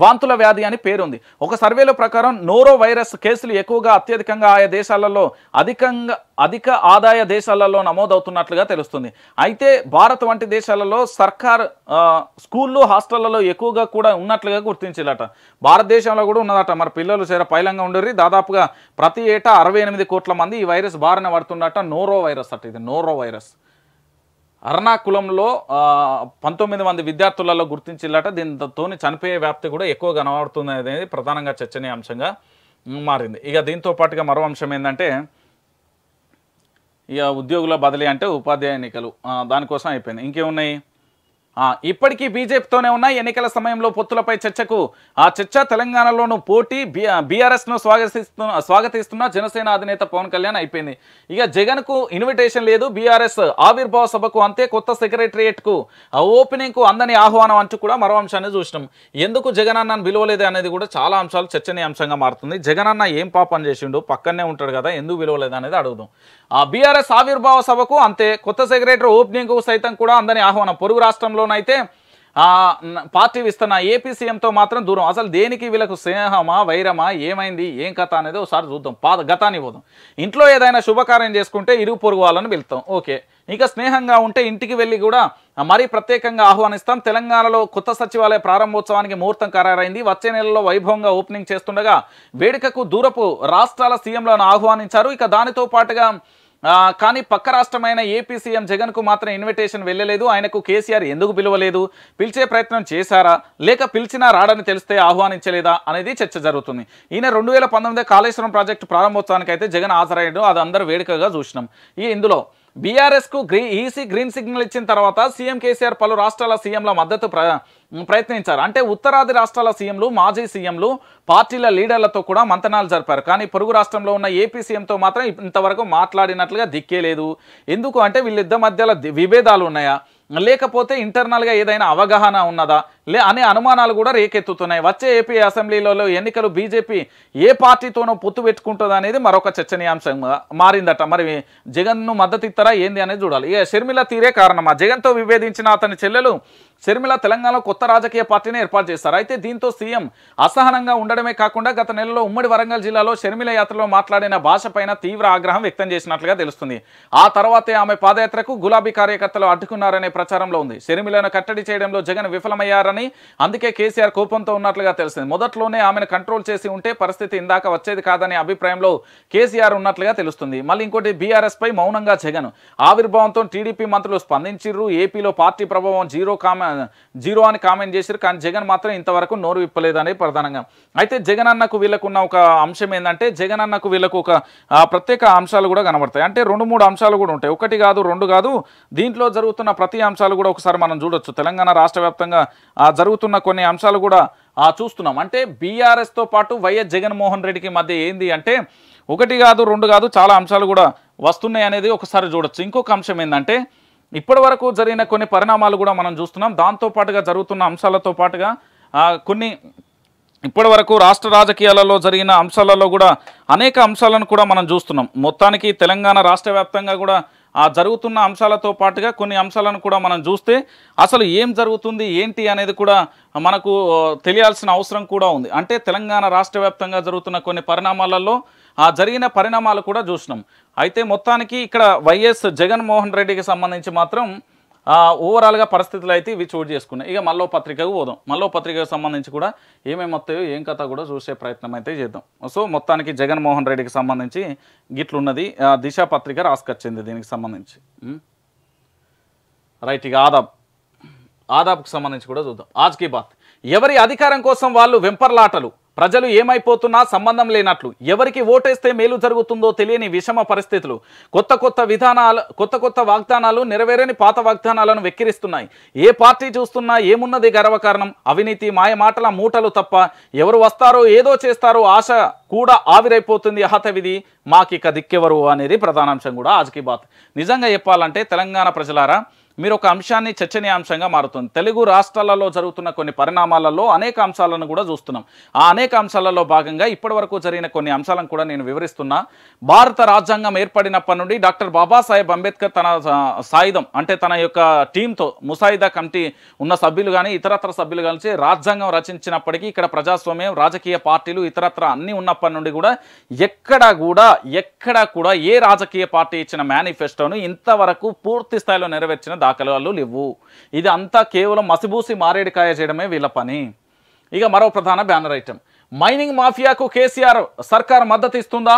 వాంతుల వ్యాధి అని పేరుంది. ఒక సర్వేల ప్రకారం నోరో వైరస్ కేసులు ఎక్కువగా అత్యధికంగా ఆయా దేశాలలో అధికంగా అధిక ఆదాయ దేశాలలో నమోదవుతున్నట్లుగా తెలుస్తుంది. అయితే భారత్ వంటి దేశాలలో సర్కార్ స్కూళ్ళు హాస్టళ్ళలో ఎక్కువగా కూడా ఉన్నట్లుగా గుర్తించేలాట భారతదేశంలో కూడా ఉన్నదట. మరి పిల్లలు చేర పైలంగా ఉండరు దాదాపుగా ప్రతి ఏటా అరవై ఎనిమిది కోట్ల మంది ఈ వైరస్ బారిన పడుతున్నట్ట. నోరో వైరస్ అట ఇది. Noro virus. అర్ణాకులంలో పంతొమ్మిది మంది విద్యార్థులలో గుర్తించిల్లట దీంతో చనిపోయే వ్యాప్తి కూడా ఎక్కువ కనబడుతుంది అనేది ప్రధానంగా చర్చనీయాంశంగా మారింది. ఇక దీంతో పాటుగా మరో అంశం ఏంటంటే ఇక ఉద్యోగుల బదిలీ అంటే ఉపాధ్యాయ ఎన్నికలు దానికోసం అయిపోయింది. ఇంకేమున్నాయి? ఇప్పటికీ బీజేపీతోనే ఉన్న ఎన్నికల సమయంలో పొత్తులపై చర్చకు ఆ చర్చ తెలంగాణలోనూ పోటీ బీఆర్ఎస్ను స్వాగతిస్తున్న స్వాగతిస్తున్న జనసేన అధినేత పవన్ కళ్యాణ్ అయిపోయింది. ఇక జగన్కు ఇన్విటేషన్ లేదు బీఆర్ఎస్ ఆవిర్భావ సభకు అంతే కొత్త సెక్రటరియేట్కు ఓపెనింగ్కు అందని ఆహ్వానం అంటూ కూడా మరో అంశాన్ని చూసినాం. ఎందుకు జగన్ అన్నను విలువలేదు అనేది కూడా చాలా అంశాలు చర్చనీయాంశంగా మారుతుంది. జగన్ అన్న ఏం పాపం చేసిండు? పక్కనే ఉంటాడు కదా ఎందుకు విలువలేదు అనేది అడుగుదాం. ఆ బీఆర్ఎస్ ఆవిర్భావ సభకు అంతే కొత్త సెక్రటరీ ఓపెనింగ్ సైతం కూడా అందని ఆహ్వానం. పొరుగు రాష్ట్రంలో అయితే పార్టీ ఇస్తున్న ఏపీ సీఎంతో మాత్రం దూరం. అసలు దేనికి వీళ్ళకు స్నేహమా వైరమా ఏమైంది ఏం కథ అనేది ఒకసారి చూద్దాం. పాత గతాన్ని పోదాం. ఇంట్లో ఏదైనా శుభకార్యం చేసుకుంటే ఇరుగు పొరుగు వాళ్ళని పిలుస్తాం ఓకే. ఇక స్నేహంగా ఉంటే ఇంటికి వెళ్ళి కూడా మరీ ప్రత్యేకంగా ఆహ్వానిస్తాం. తెలంగాణలో కొత్త సచివాలయ ప్రారంభోత్సవానికి ముహూర్తం ఖరారైంది. వచ్చే నెలలో వైభవంగా ఓపెనింగ్ చేస్తుండగా వేడుకకు దూరపు రాష్ట్రాల సీఎంలను ఆహ్వానించారు. ఇక దానితో పాటుగా కానీ పక్క రాష్ట్రమైన ఏపీ సీఎం జగన్కు మాత్రం ఇన్విటేషన్ వెళ్ళలేదు. ఆయనకు కేసీఆర్ ఎందుకు పిలవలేదు? పిలిచే ప్రయత్నం చేశారా? లేక పిలిచినా రాడని తెలిస్తే ఆహ్వానించలేదా? అనేది చర్చ జరుగుతుంది. ఈయన రెండు వేల పంతొమ్మిది కాళేశ్వరం ప్రాజెక్టు ప్రారంభోత్సవానికి అయితే జగన్ హాజరయ్యాడు. అది అందరూ వేడుకగా చూసినాం. ఈ ఇందులో బీఆర్ఎస్కు గ్రీ ఈసీ గ్రీన్ సిగ్నల్ ఇచ్చిన తర్వాత సీఎం కేసీఆర్ పలు రాష్ట్రాల సీఎంల మద్దతు ప్ర ప్రయత్నించారు. అంటే ఉత్తరాది రాష్ట్రాల సీఎంలు మాజీ సీఎంలు పార్టీల లీడర్లతో కూడా మంతనాలు జరిపారు. కానీ పొరుగు రాష్ట్రంలో ఉన్న ఏపీ సీఎంతో మాత్రం ఇంతవరకు మాట్లాడినట్లుగా దిక్కే లేదు ఎందుకు అంటే వీళ్ళిద్దరి మధ్యలో విభేదాలు ఉన్నాయా? లేకపోతే ఇంటర్నల్గా ఏదైనా అవగాహన ఉన్నదా? లే అనే అనుమానాలు కూడా రేకెత్తుతున్నాయి. వచ్చే ఏపీ అసెంబ్లీలలో ఎన్నికలు బీజేపీ ఏ పార్టీతోనో పొత్తు పెట్టుకుంటుంది అనేది మరొక చర్చనీయాంశంగా మారిందట. మరి జగన్ను మద్దతు ఇస్తారా ఏంది అనేది చూడాలి. ఇక షర్మిల తీరే కారణమా? జగన్తో విభేదించిన అతని చెల్లెలు షర్మిల తెలంగాణలో కొత్త రాజకీయ పార్టీని ఏర్పాటు చేస్తారు. అయితే దీంతో సీఎం అసహనంగా ఉండడమే కాకుండా గత నెలలో ఉమ్మడి వరంగల్ జిల్లాలో షర్మిల యాత్రలో మాట్లాడిన భాషపైన తీవ్ర ఆగ్రహం వ్యక్తం చేసినట్లుగా తెలుస్తుంది. ఆ తర్వాతే ఆమె పాదయాత్రకు గులాబీ కార్యకర్తలు అడ్డుకున్నారనే ప్రచారంలో ఉంది. షర్మిలను కట్టడి చేయడంలో జగన్ విఫలమయ్యారని అందుకే కేసీఆర్ కోపంతో ఉన్నట్లుగా తెలిసింది. మొదట్లోనే ఆమెను కంట్రోల్ చేసి ఉంటే పరిస్థితి ఇందాక వచ్చేది కాదనే అభిప్రాయంలో కేసీఆర్ ఉన్నట్లుగా తెలుస్తుంది. మళ్ళీ ఇంకోటి బీఆర్ఎస్ పై మౌనంగా జగన్. ఆవిర్భావంతో టీడీపీ మంత్రులు స్పందించిర్రు. ఏపీలో పార్టీ ప్రభావం జీరో కామె జీరో అని కామెంట్ చేశారు కానీ జగన్ మాత్రం ఇంతవరకు నోరు విప్పలేదని ప్రధానంగా. అయితే జగన్ అన్నకు వీళ్ళకున్న ఒక అంశం ఏంటంటే జగన్ అన్నకు వీళ్ళకు ఒక ప్రత్యేక అంశాలు కూడా కనబడతాయి. అంటే రెండు మూడు అంశాలు కూడా ఉంటాయి. ఒకటి కాదు రెండు కాదు. దీంట్లో జరుగుతున్న ప్రతి అంశాలు కూడా ఒకసారి మనం చూడొచ్చు. తెలంగాణ రాష్ట్ర వ్యాప్తంగా జరుగుతున్న కొన్ని అంశాలు కూడా ఆ, చూస్తున్నాం. అంటే బీఆర్ఎస్తో పాటు వైఎస్ జగన్మోహన్ రెడ్డికి మధ్య ఏంది అంటే ఒకటి కాదు రెండు కాదు చాలా అంశాలు కూడా వస్తున్నాయి అనేది ఒకసారి చూడొచ్చు. ఇంకొక అంశం ఏంటంటే ఇప్పటి వరకు జరిగిన కొన్ని పరిణామాలు కూడా మనం చూస్తున్నాం. దాంతో పాటుగా జరుగుతున్న అంశాలతో పాటుగా కొన్ని ఇప్పటి వరకు రాష్ట్ర రాజకీయాలలో జరిగిన అంశాలలో కూడా అనేక అంశాలను కూడా మనం చూస్తున్నాం. మొత్తానికి తెలంగాణ రాష్ట్ర వ్యాప్తంగా కూడా ఆ జరుగుతున్న అంశాలతో పాటుగా కొన్ని అంశాలను కూడా మనం చూస్తే అసలు ఏం జరుగుతుంది ఏంటి అనేది కూడా మనకు తెలియాల్సిన అవసరం కూడా ఉంది. అంటే తెలంగాణ రాష్ట్ర వ్యాప్తంగా జరుగుతున్న కొన్ని పరిణామాలలో ఆ జరిగిన పరిణామాలు కూడా చూసినాం. అయితే మొత్తానికి ఇక్కడ వైఎస్ జగన్మోహన్ రెడ్డికి సంబంధించి మాత్రం ఓవరాల్గా పరిస్థితులు అయితే ఇవి చోటు చేసుకున్నాయి. ఇక మల్లో పత్రికకు పోదాం. మల్లో పత్రికకు సంబంధించి కూడా ఏమేమి వస్తాయో ఏం కథ కూడా చూసే ప్రయత్నం అయితే చేద్దాం. సో మొత్తానికి జగన్మోహన్ రెడ్డికి సంబంధించి గిట్లున్నది దిశ పత్రిక రాసుకొచ్చింది దీనికి సంబంధించి. రైట్ ఇక ఆదాబ్. ఆదాబ్కి సంబంధించి కూడా చూద్దాం. ఆజ్కి బాత్. ఎవరి అధికారం కోసం వాళ్ళు వెంపర్లాటలు? ప్రజలు ఏమైపోతున్నా సంబంధం లేనట్లు. ఎవరికి ఓటేస్తే మేలు జరుగుతుందో తెలియని విషమ పరిస్థితులు. కొత్త కొత్త విధానాలు కొత్త కొత్త వాగ్దానాలు నెరవేరని పాత వాగ్దానాలను వెక్కిరిస్తున్నాయి. ఏ పార్టీ చూస్తున్నా ఏమున్నది గర్వకారణం? అవినీతి మాయమాటల మూటలు తప్ప ఎవరు వస్తారో ఏదో చేస్తారో ఆశ కూడా ఆవిరైపోతుంది అహతవిధి. మాకిక దిక్కెవరు అనేది ప్రధానాంశం కూడా. ఆజ్కి బాత్. నిజంగా చెప్పాలంటే తెలంగాణ ప్రజలారా మీరు ఒక అంశాన్ని చర్చనీయాంశంగా మారుతుంది. తెలుగు రాష్ట్రాలలో జరుగుతున్న కొన్ని పరిణామాలలో అనేక అంశాలను కూడా చూస్తున్నాం. ఆ అనేక అంశాలలో భాగంగా ఇప్పటివరకు జరిగిన కొన్ని అంశాలను కూడా నేను వివరిస్తున్నా. భారత రాజ్యాంగం ఏర్పడినప్పటి నుండి డాక్టర్ బాబాసాహెబ్ అంబేద్కర్ తన సాయుధం అంటే తన యొక్క టీంతో ముసాయిదా కమిటీ ఉన్న సభ్యులు కానీ ఇతరత్ర సభ్యులు కలిసి రాజ్యాంగం రచించినప్పటికీ ఇక్కడ ప్రజాస్వామ్యం రాజకీయ పార్టీలు ఇతరత్ర అన్ని ఉన్నప్పటి నుండి కూడా ఎక్కడ కూడా ఎక్కడ కూడా ఏ రాజకీయ పార్టీ ఇచ్చిన మేనిఫెస్టోను ఇంతవరకు పూర్తి స్థాయిలో నెరవేర్చిన దాఖలాలు లేవు. ఇది అంతా కేవలం మసిబూసి మారేడికాయ చేయడమే వీళ్ళ పని. ఇక మరో ప్రధాన బ్యానర్ ఐటమ్ మైనింగ్ మాఫియాకు కేసీఆర్ సర్కార్ మద్దతు ఇస్తుందా?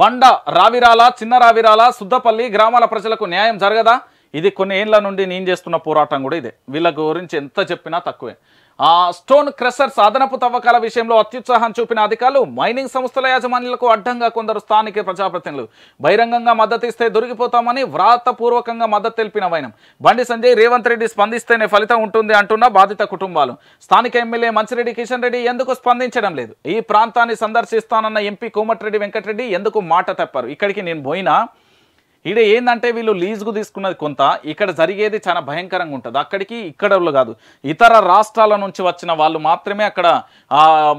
బండ రావిరాల చిన్న రావిరాల సుద్దపల్లి గ్రామాల ప్రజలకు న్యాయం జరగదా? ఇది కొన్ని ఏళ్ళ నుండి నేను చేస్తున్న పోరాటం కూడా ఇదే. వీళ్ళ గురించి ఎంత చెప్పినా తక్కువే. ఆ స్టోన్ క్రెషర్స్ అదనపు తవ్వకాల విషయంలో అత్యుత్సాహం చూపిన అధికారులు మైనింగ్ సంస్థల యాజమాన్యులకు అడ్డంగా కొందరు స్థానిక ప్రజాప్రతినిధులు. బహిరంగంగా మద్దతు ఇస్తే దొరికిపోతామని వ్రాతపూర్వకంగా మద్దతు తెలిపిన వైనం. బండి సంజయ్ రేవంత్ రెడ్డి స్పందిస్తేనే ఫలితం ఉంటుంది అంటున్న బాధిత కుటుంబాలు. స్థానిక ఎమ్మెల్యే మంచిరెడ్డి కిషన్ రెడ్డి ఎందుకు స్పందించడం లేదు? ఈ ప్రాంతాన్ని సందర్శిస్తానన్న ఎంపీ కోమటిరెడ్డి వెంకటరెడ్డి ఎందుకు మాట తప్పారు? ఇక్కడికి నేను పోయినా ఈడ ఏంటంటే వీళ్ళు లీజుకు తీసుకున్నది కొంత ఇక్కడ జరిగేది చాలా భయంకరంగా ఉంటుంది. అక్కడికి ఇక్కడ కాదు. ఇతర రాష్ట్రాల నుంచి వచ్చిన వాళ్ళు మాత్రమే అక్కడ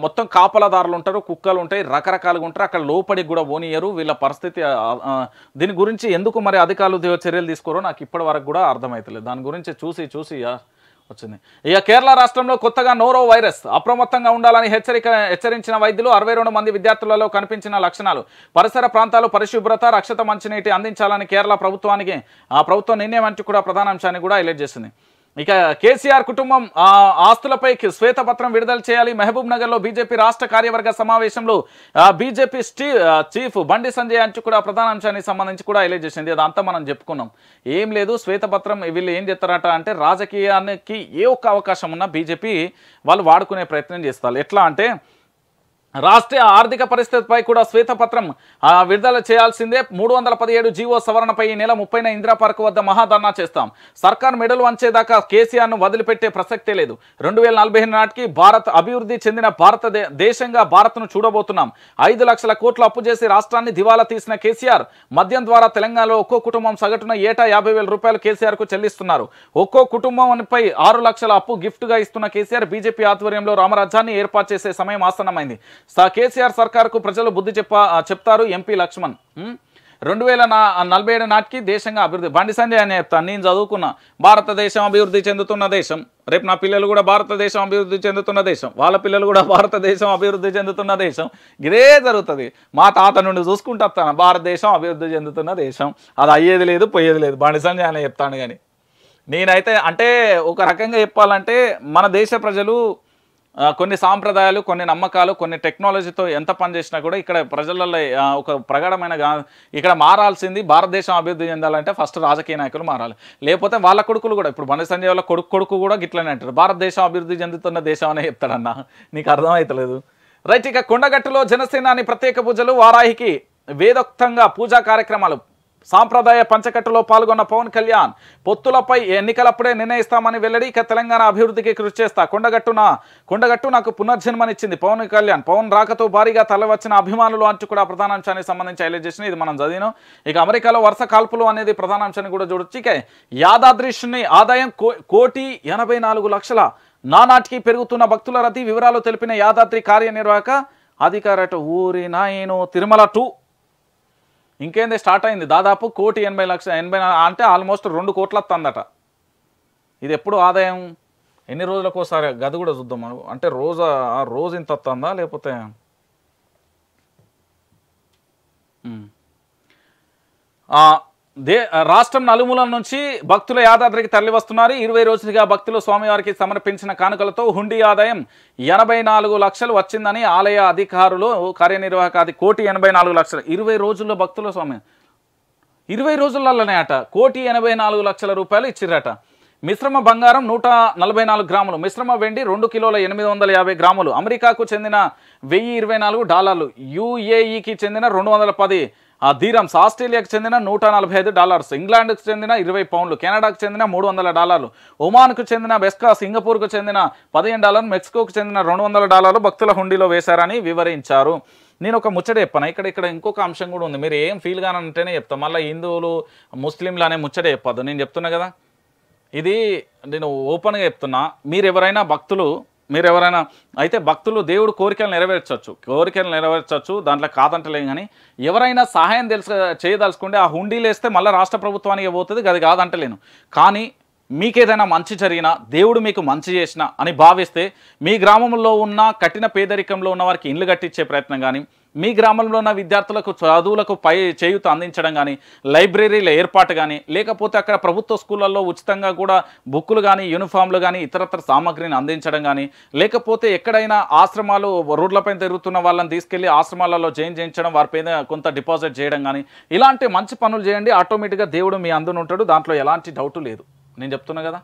మొత్తం కాపలదారులు ఉంటారు కుక్కలు ఉంటాయి రకరకాలుగా ఉంటారు. అక్కడ లోపలికి కూడా పోనీయరు. వీళ్ళ పరిస్థితి దీని గురించి ఎందుకు మరి అధికారులు చర్యలు తీసుకోరో నాకు ఇప్పటి వరకు కూడా అర్థమవుతలేదు దాని గురించి చూసి చూసి వచ్చింది. ఇక కేరళ రాష్ట్రంలో కొత్తగా నోరో వైరస్ అప్రమత్తంగా ఉండాలని హెచ్చరిక హెచ్చరించిన వైద్యులు అరవై రెండు మంది విద్యార్థులలో కనిపించిన లక్షణాలు. పరిసర ప్రాంతాలు పరిశుభ్రత రక్షిత మంచినీటి అందించాలని కేరళ ప్రభుత్వానికి ఆ ప్రభుత్వం నిర్ణయం అంటూ కూడా ప్రధాన అంశాన్ని కూడా హైలైట్ చేసింది. ఇక కేసీఆర్ కుటుంబం ఆ, ఆస్తులపై శ్వేతపత్రం విడుదల చేయాలి. మహబూబ్ నగర్లో బీజేపీ రాష్ట్ర కార్యవర్గ సమావేశంలో బీజేపీ స్టీ చీఫ్ బండి సంజయ్ అంచు కూడా ప్రధాన అంశానికి సంబంధించి కూడా హైలైట్ చేసింది. అదంతా మనం చెప్పుకున్నాం. ఏం లేదు శ్వేతపత్రం వీళ్ళు ఏం చెప్తారట అంటే రాజకీయానికి ఏ ఒక్క అవకాశం ఉన్నా బీజేపీ వాళ్ళు వాడుకునే ప్రయత్నం చేస్తారు. ఎట్లా అంటే రాష్ట్రీయ ఆర్థిక పరిస్థితిపై కూడా శ్వేతపత్రం విడుదల చేయాల్సిందే. మూడు వందల పదిహేడు జీవో సవరణపై ఈ నెల ముప్పైన ఇందిరా పార్క్ వద్ద మహాధర్నా చేస్తాం. సర్కార్ మెడలు వంచేదాకా కేసీఆర్ను వదిలిపెట్టే ప్రసక్తే లేదు. రెండు వేల నలభై నాటికి భారత్ అభివృద్ధి చెందిన భారత దేశంగా భారత్ను చూడబోతున్నాం. ఐదు లక్షల కోట్లు అప్పు చేసి రాష్ట్రాన్ని దివాలా తీసిన కేసీఆర్ మద్యం ద్వారా తెలంగాణలో ఒక్కో కుటుంబం సగటున ఏటా యాభై వేల రూపాయలు కేసీఆర్కు చెల్లిస్తున్నారు. ఒక్కో కుటుంబంపై ఆరు లక్షల అప్పు గిఫ్ట్గా ఇస్తున్న కేసీఆర్ బీజేపీ ఆధ్వర్యంలో రామరాజ్యాన్ని ఏర్పాటు చేసే సమయం ఆసన్నమైంది. కేసీఆర్ సర్కార్కు ప్రజలు బుద్ధి చెప్ప చెప్తారు ఎంపీ లక్ష్మణ్. రెండు వేల నా నలభై ఏడు నాటికి దేశంగా అభివృద్ధి బండి సంజయ్ అని చెప్తాను నేను చదువుకున్నా. భారతదేశం అభివృద్ధి చెందుతున్న దేశం. రేపు నా పిల్లలు కూడా భారతదేశం అభివృద్ధి చెందుతున్న దేశం. వాళ్ళ పిల్లలు కూడా భారతదేశం అభివృద్ధి చెందుతున్న దేశం. ఇదే జరుగుతుంది. మా తాత నుండి చూసుకుంటా వస్తాను. భారతదేశం అభివృద్ధి చెందుతున్న దేశం. అది అయ్యేది లేదు పోయేది లేదు. బండి సంజయ్ అని చెప్తాను కానీ నేనైతే అంటే ఒక రకంగా చెప్పాలంటే మన దేశ ప్రజలు కొన్ని సాంప్రదాయాలు కొన్ని నమ్మకాలు కొన్ని టెక్నాలజీతో ఎంత పనిచేసినా కూడా ఇక్కడ ప్రజలలో ఒక ప్రగాఢమైన గా- ఇక్కడ మారాల్సింది భారతదేశం అభివృద్ధి చెందాలంటే ఫస్ట్ రాజకీయ నాయకులు మారాలి. లేకపోతే వాళ్ళ కొడుకులు కూడా ఇప్పుడు బండి సంజయ్ వాళ్ళ కొడుకు కొడుకు కూడా గిట్లనే అంటారు. భారతదేశం అభివృద్ధి చెందుతున్న దేశం అనే చెప్తాడన్న. నీకు అర్థమవుతలేదు రైట్ ఇక కొండగట్టులో జనసేనాని ప్రత్యేక పూజలు వారాహికి వేదోక్తంగా పూజా కార్యక్రమాలు. సాంప్రదాయ పంచకట్టులో పాల్గొన్న పవన్ కళ్యాణ్ పొత్తులపై ఎన్నికలప్పుడే నిర్ణయిస్తామని వెల్లడి ఇక తెలంగాణ అభివృద్ధికి కృషి చేస్తా. కొండగట్టున కొండగట్టు నాకు పునర్జన్మనిచ్చింది పవన్ కళ్యాణ్. పవన్ రాకతో భారీగా తలవచ్చిన అభిమానులు అంటూ కూడా ప్రధానాంశానికి సంబంధించి హైలైట్ చేసిన ఇది మనం చదివినాం. ఇక అమెరికాలో వరుస కాల్పులు అనేది ప్రధానాంశాన్ని కూడా చూడొచ్చు. ఇక యాదాద్రిష్ని ఆదాయం కో- కోటి ఎనభై నాలుగు లక్షల నానాటికి పెరుగుతున్న భక్తుల రద్దీ వివరాలు తెలిపిన యాదాద్రి కార్యనిర్వాహక అధికారట ఊరి నాయను తిరుమల టూ. ఇంకేంది స్టార్ట్ అయింది? దాదాపు కోటి ఎనభై లక్షల ఎనభై అంటే ఆల్మోస్ట్ రెండు కోట్ల వస్తుందట ఇది ఎప్పుడు ఆదాయం? ఎన్ని రోజులకు ఒకసారి? గది కూడా చూద్దాం మనం. అంటే రోజు ఆ రోజు ఇంత వస్తుందా లేకపోతే? ఆ, దే రాష్ట్రం నలుమూలల నుంచి భక్తుల యాదాద్రికి తరలి వస్తున్నారు ఇరవై రోజులుగా భక్తులు స్వామివారికి సమర్పించిన కానుకలతో హుండీ ఆదాయం ఎనభై నాలుగు లక్షలు వచ్చిందని ఆలయ అధికారులు కార్యనిర్వాహక అది కోటి ఎనభై నాలుగు లక్షలు. ఇరవై రోజుల్లో భక్తుల స్వామి ఇరవై రోజులలోనే అట. కోటి ఎనభై నాలుగు లక్షల రూపాయలు ఇచ్చిరట మిశ్రమ బంగారం నూట నలభై నాలుగు గ్రాములు మిశ్రమ వెండి రెండు కిలోల ఎనిమిది వందల యాభై గ్రాములు అమెరికాకు చెందిన వెయ్యి ఇరవై నాలుగు డాలర్లు యుఏఈకి చెందిన రెండు వందల పది ధీరమ్స్ ఆస్ట్రేలియాకు చెందిన నూట నలభై ఐదు డాలర్స్ ఇంగ్లాండ్కు చెందిన ఇరవై పౌండ్లు కెనడాకు చెందిన మూడు వందల డాలర్లు ఒమాన్కు చెందిన బెస్కా సింగపూర్కు చెందిన పదిహేను డాలర్లు మెక్సికోకు చెందిన రెండు వందల డాలర్లు భక్తుల హుండీలో వేశారని వివరించారు. నేను ఒక ముచ్చట చెప్పాను? ఇక్కడ ఇక్కడ ఇంకొక అంశం కూడా ఉంది. మీరు ఏం ఫీల్ కానంటేనే చెప్తాను మళ్ళీ హిందువులు ముస్లింలు అనే ముచ్చట చెప్పద్దు. నేను చెప్తున్నా కదా? ఇది నేను ఓపెన్గా చెప్తున్నా. మీరు ఎవరైనా భక్తులు మీరు ఎవరైనా అయితే భక్తులు దేవుడు కోరికలు నెరవేర్చవచ్చు. కోరికలు నెరవేర్చవచ్చు దాంట్లో కాదంటలేం కానీ ఎవరైనా సహాయం తెలుసు చేయదలుచుకుంటే ఆ హుండీలు వేస్తే మళ్ళీ రాష్ట్ర ప్రభుత్వానికి పోతుంది అది కాదంటలేను. కానీ మీకేదైనా మంచి జరిగినా దేవుడు మీకు మంచి చేసిన అని భావిస్తే మీ గ్రామంలో ఉన్న కఠిన పేదరికంలో ఉన్న వారికి ఇండ్లు కట్టించే ప్రయత్నం కానీ మీ గ్రామంలో ఉన్న విద్యార్థులకు చదువులకు పై చేయూత అందించడం కానీ లైబ్రరీల ఏర్పాటు కానీ లేకపోతే అక్కడ ప్రభుత్వ స్కూళ్ళల్లో ఉచితంగా కూడా బుక్కులు కానీ యూనిఫామ్లు కానీ ఇతరత్ర సామాగ్రిని అందించడం కానీ లేకపోతే ఎక్కడైనా ఆశ్రమాలు రోడ్లపై తిరుగుతున్న వాళ్ళని తీసుకెళ్ళి ఆశ్రమాలలో జైన్ చేయించడం వారి పైన కొంత డిపాజిట్ చేయడం కానీ ఇలాంటి మంచి పనులు చేయండి. ఆటోమేటిక్గా దేవుడు మీ అందునుంటాడు దాంట్లో ఎలాంటి డౌట్ లేదు. నేను చెప్తున్నా కదా?